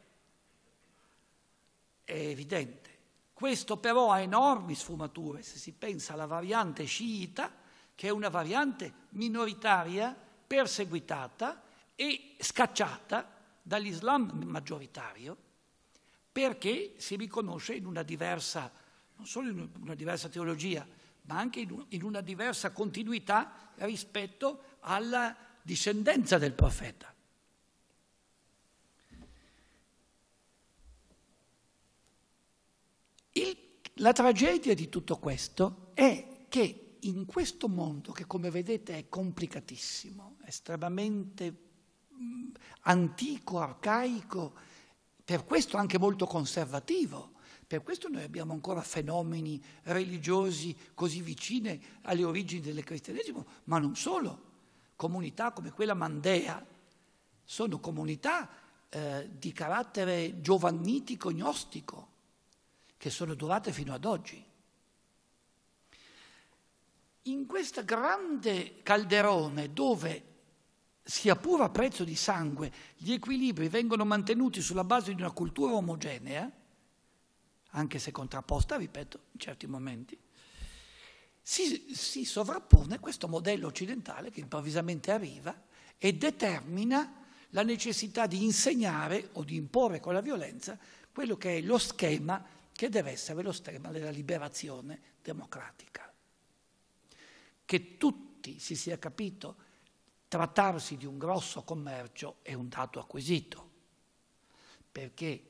è evidente. Questo però ha enormi sfumature se si pensa alla variante sciita, che è una variante minoritaria perseguitata e scacciata dall'Islam maggioritario perché si riconosce in una diversa, non solo in una diversa teologia, ma anche in una diversa continuità rispetto alla discendenza del profeta. Il, la tragedia di tutto questo è che in questo mondo, che come vedete è complicatissimo, estremamente mh, antico, arcaico, per questo anche molto conservativo, per questo noi abbiamo ancora fenomeni religiosi così vicine alle origini del cristianesimo, ma non solo. Comunità come quella mandea sono comunità eh, di carattere giovannitico, gnostico, che sono durate fino ad oggi. In questo grande calderone dove, sia pure a prezzo di sangue, gli equilibri vengono mantenuti sulla base di una cultura omogenea, anche se contrapposta, ripeto, in certi momenti, si, si sovrappone questo modello occidentale che improvvisamente arriva e determina la necessità di insegnare o di imporre con la violenza quello che è lo schema che deve essere lo schema della liberazione democratica che tutti si sia capito trattarsi di un grosso commercio è un dato acquisito, perché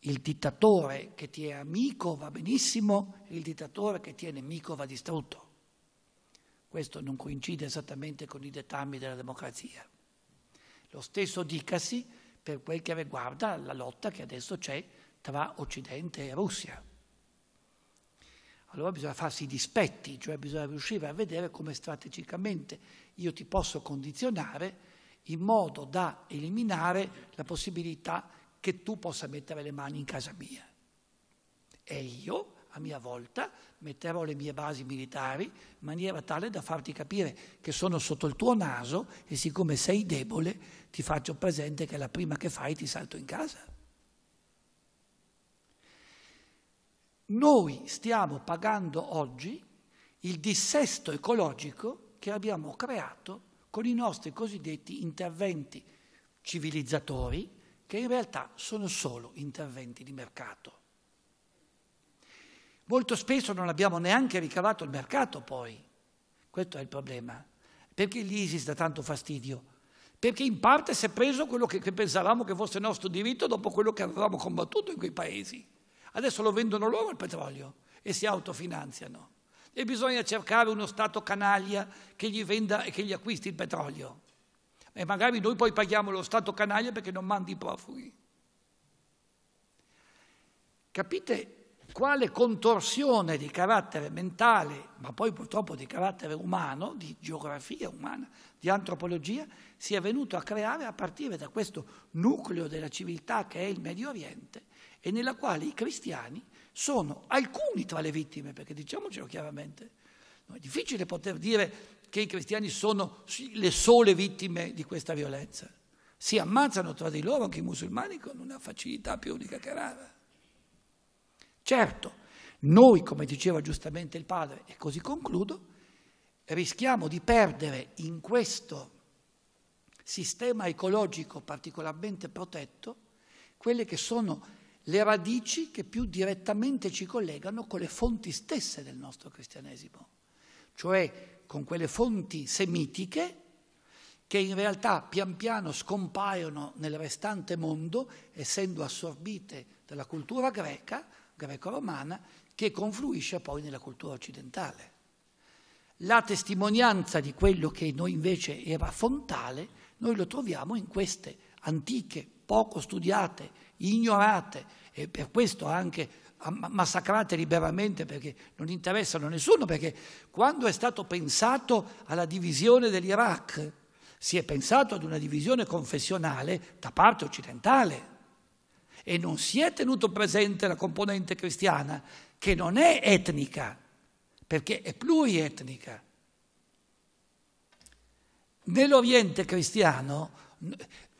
il dittatore che ti è amico va benissimo, il dittatore che ti è nemico va distrutto. Questo non coincide esattamente con i dettami della democrazia. Lo stesso dicasi per quel che riguarda la lotta che adesso c'è tra Occidente e Russia allora bisogna farsi i dispetti, cioè bisogna riuscire a vedere come strategicamente io ti posso condizionare in modo da eliminare la possibilità che tu possa mettere le mani in casa mia. E io, a mia volta, metterò le mie basi militari in maniera tale da farti capire che sono sotto il tuo naso e siccome sei debole ti faccio presente che la prima che fai ti salto in casa. Noi stiamo pagando oggi il dissesto ecologico che abbiamo creato con i nostri cosiddetti interventi civilizzatori, che in realtà sono solo interventi di mercato. Molto spesso non abbiamo neanche ricavato il mercato poi, questo è il problema. Perché l'ISIS dà tanto fastidio? Perché in parte si è preso quello che, pensavamo che fosse nostro diritto dopo quello che avevamo combattuto in quei paesi. Adesso lo vendono loro il petrolio e si autofinanziano. E bisogna cercare uno Stato canaglia che gli venda e che gli acquisti il petrolio. E magari noi poi paghiamo lo Stato canaglia perché non mandi i profughi. Capite quale contorsione di carattere mentale, ma poi purtroppo di carattere umano, di geografia umana, di antropologia, si è venuto a creare a partire da questo nucleo della civiltà che è il Medio Oriente e nella quale i cristiani sono alcuni tra le vittime, perché diciamocelo chiaramente, è difficile poter dire che i cristiani sono le sole vittime di questa violenza. Si ammazzano tra di loro anche i musulmani con una facilità più unica che rara. Certo, noi, come diceva giustamente il padre, e così concludo, rischiamo di perdere in questo sistema ecologico particolarmente protetto quelle che sono le radici che più direttamente ci collegano con le fonti stesse del nostro cristianesimo, cioè con quelle fonti semitiche che in realtà pian piano scompaiono nel restante mondo, essendo assorbite dalla cultura greca, greco-romana, che confluisce poi nella cultura occidentale. La testimonianza di quello che noi invece era fontale, noi lo troviamo in queste antiche, poco studiate, ignorate e per questo anche massacrate liberamente perché non interessano a nessuno, perché quando è stato pensato alla divisione dell'Iraq si è pensato ad una divisione confessionale da parte occidentale e non si è tenuto presente la componente cristiana che non è etnica, perché è plurietnica. Nell'Oriente cristiano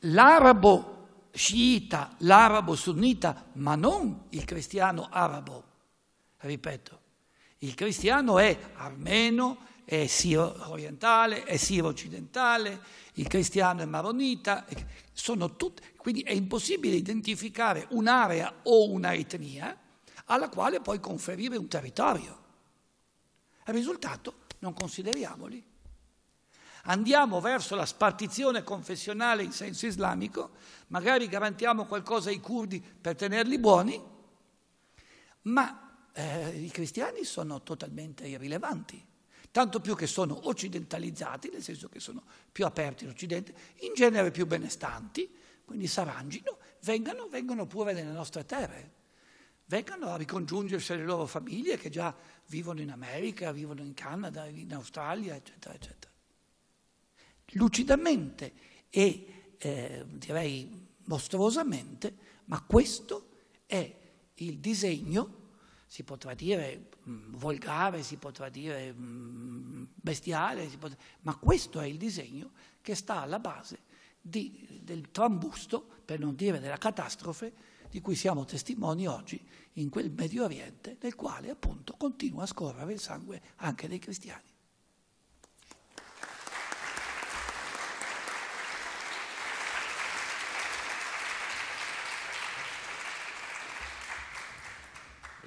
l'arabo sciita, l'arabo sunnita, ma non il cristiano arabo. Ripeto, il cristiano è armeno, è siro orientale, è siro occidentale, il cristiano è maronita, sono tutti, quindi è impossibile identificare un'area o un'etnia alla quale poi conferire un territorio. Il risultato non consideriamoli andiamo verso la spartizione confessionale in senso islamico, magari garantiamo qualcosa ai curdi per tenerli buoni, ma eh, i cristiani sono totalmente irrilevanti, tanto più che sono occidentalizzati, nel senso che sono più aperti in Occidente, in genere più benestanti, quindi s'arrangino, vengano, vengono pure nelle nostre terre, vengano a ricongiungersi alle loro famiglie che già vivono in America, vivono in Canada, in Australia, eccetera, eccetera lucidamente e eh, direi mostruosamente, ma questo è il disegno, si potrà dire mh, mm, volgare, si potrà dire mh, mm, bestiale, potrà, ma questo è il disegno che sta alla base di, del trambusto, per non dire della catastrofe, di cui siamo testimoni oggi in quel Medio Oriente, nel quale appunto continua a scorrere il sangue anche dei cristiani.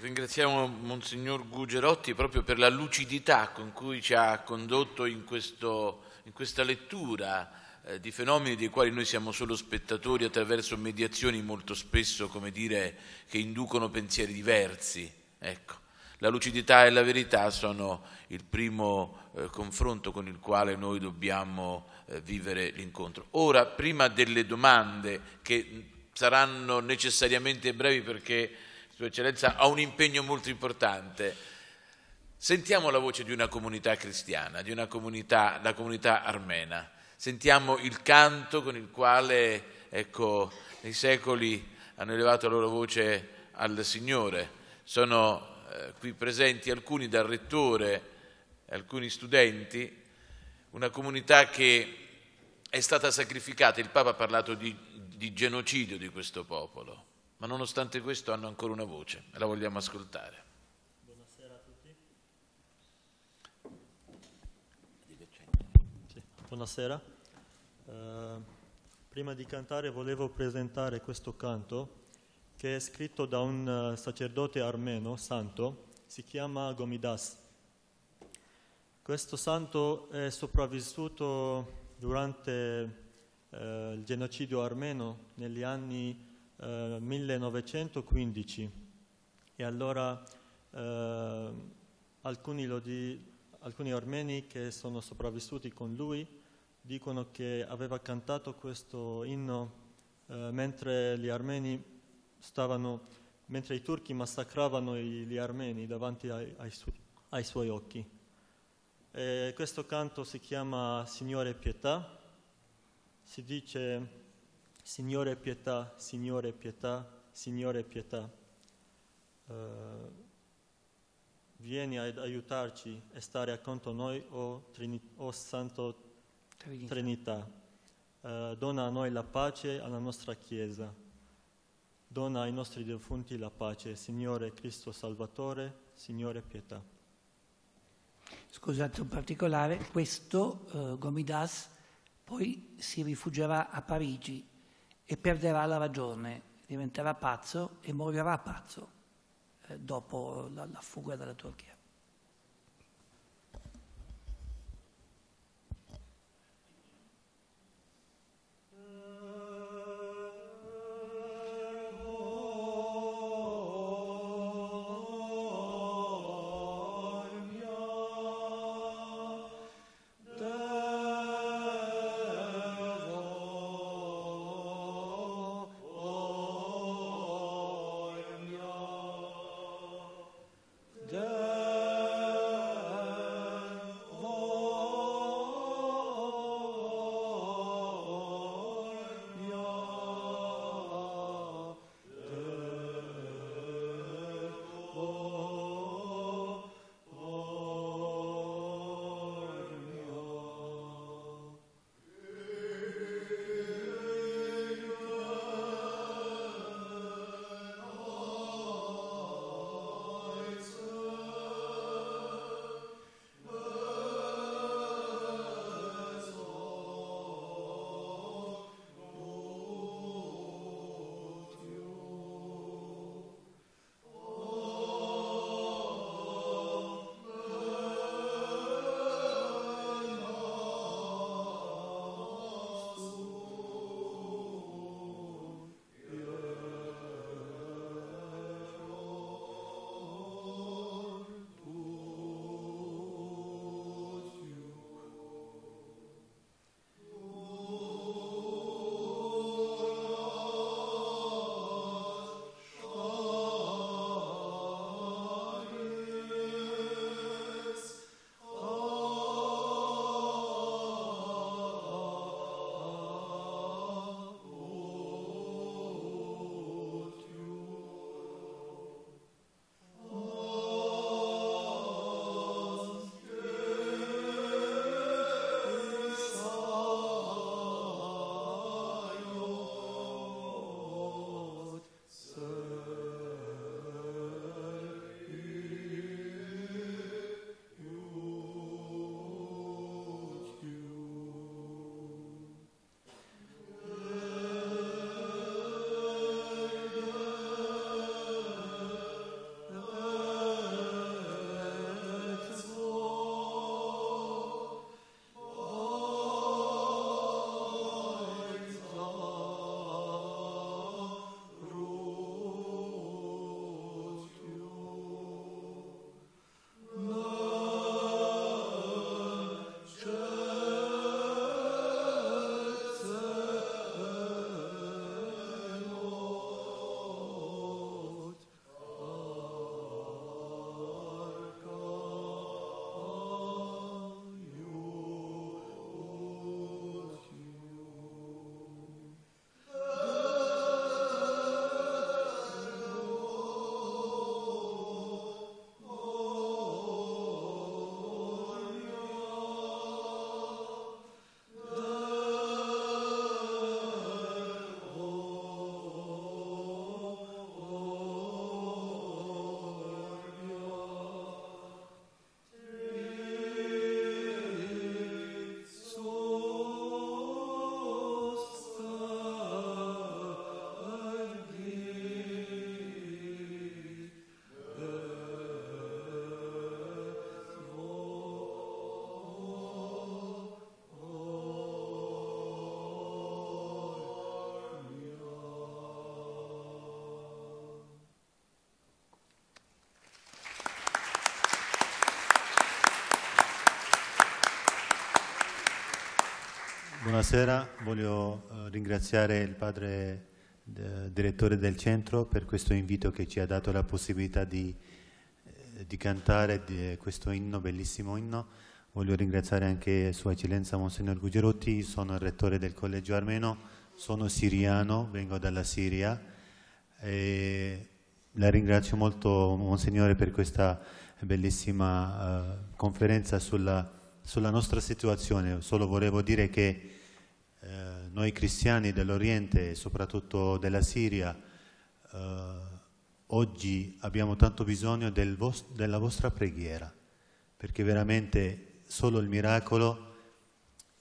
Ringraziamo Monsignor Gugerotti proprio per la lucidità con cui ci ha condotto in, questo, in questa lettura eh, di fenomeni dei quali noi siamo solo spettatori attraverso mediazioni molto spesso, come dire, che inducono pensieri diversi. Ecco. La lucidità e la verità sono il primo eh, confronto con il quale noi dobbiamo eh, vivere l'incontro. Ora, prima delle domande, che saranno necessariamente brevi perché sua Eccellenza ha un impegno molto importante. Sentiamo la voce di una comunità cristiana, di una comunità, la comunità armena. Sentiamo il canto con il quale, ecco, nei secoli hanno elevato la loro voce al Signore. Sono eh, qui presenti alcuni dal rettore, alcuni studenti, una comunità che è stata sacrificata. Il Papa ha parlato di, di genocidio di questo popolo ma nonostante questo hanno ancora una voce e la vogliamo ascoltare. Buonasera a tutti. Buonasera. Uh, prima di cantare volevo presentare questo canto che è scritto da un uh, sacerdote armeno santo, si chiama Gomidas. Questo santo è sopravvissuto durante uh, il genocidio armeno negli anni 1915 eh, e allora eh, alcuni, di, alcuni armeni che sono sopravvissuti con lui dicono che aveva cantato questo inno eh, mentre gli armeni stavano, mentre i turchi massacravano gli armeni davanti ai, ai, su, ai suoi occhi. E questo canto si chiama Signore Pietà, si dice Signore pietà, Signore pietà, Signore pietà. Uh, vieni ad aiutarci e stare accanto a noi, o, Trini- o Santo Trinità. Trinità. eh, dona a noi la pace, alla nostra Chiesa. Dona ai nostri defunti la pace, Signore Cristo Salvatore, Signore pietà. Scusate un particolare, questo eh, Gomidas poi si rifugierà a Parigi e perderà la ragione, diventerà pazzo e morirà pazzo eh, dopo la, la fuga dalla Turchia. Buonasera, voglio uh, ringraziare il padre eh, direttore del centro per questo invito che ci ha dato la possibilità di, eh, di cantare di questo inno, bellissimo inno. Voglio ringraziare anche Sua Eccellenza Monsignor Gugerotti, sono il rettore del collegio armeno, sono siriano, vengo dalla Siria. E la ringrazio molto Monsignore per questa bellissima uh, conferenza sulla, sulla nostra situazione. Solo volevo dire che noi cristiani dell'Oriente e soprattutto della Siria eh, oggi abbiamo tanto bisogno del vos- della vostra preghiera, perché veramente solo il miracolo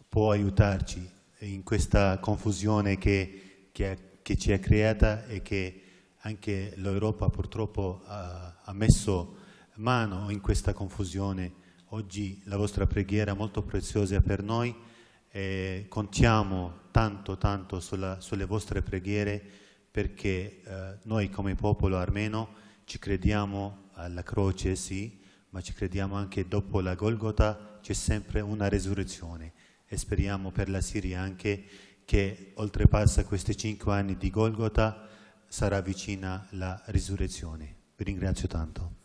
può aiutarci in questa confusione che, che, che ci è creata e che anche l'Europa purtroppo ha, ha messo mano in questa confusione. Oggi la vostra preghiera è molto preziosa per noi e contiamo tanto tanto sulla, sulle vostre preghiere perché eh, noi come popolo armeno ci crediamo alla croce, sì, ma ci crediamo anche dopo la Golgota c'è sempre una resurrezione e speriamo per la Siria anche che oltrepassa questi cinque anni di Golgota sarà vicina la risurrezione. Vi ringrazio tanto.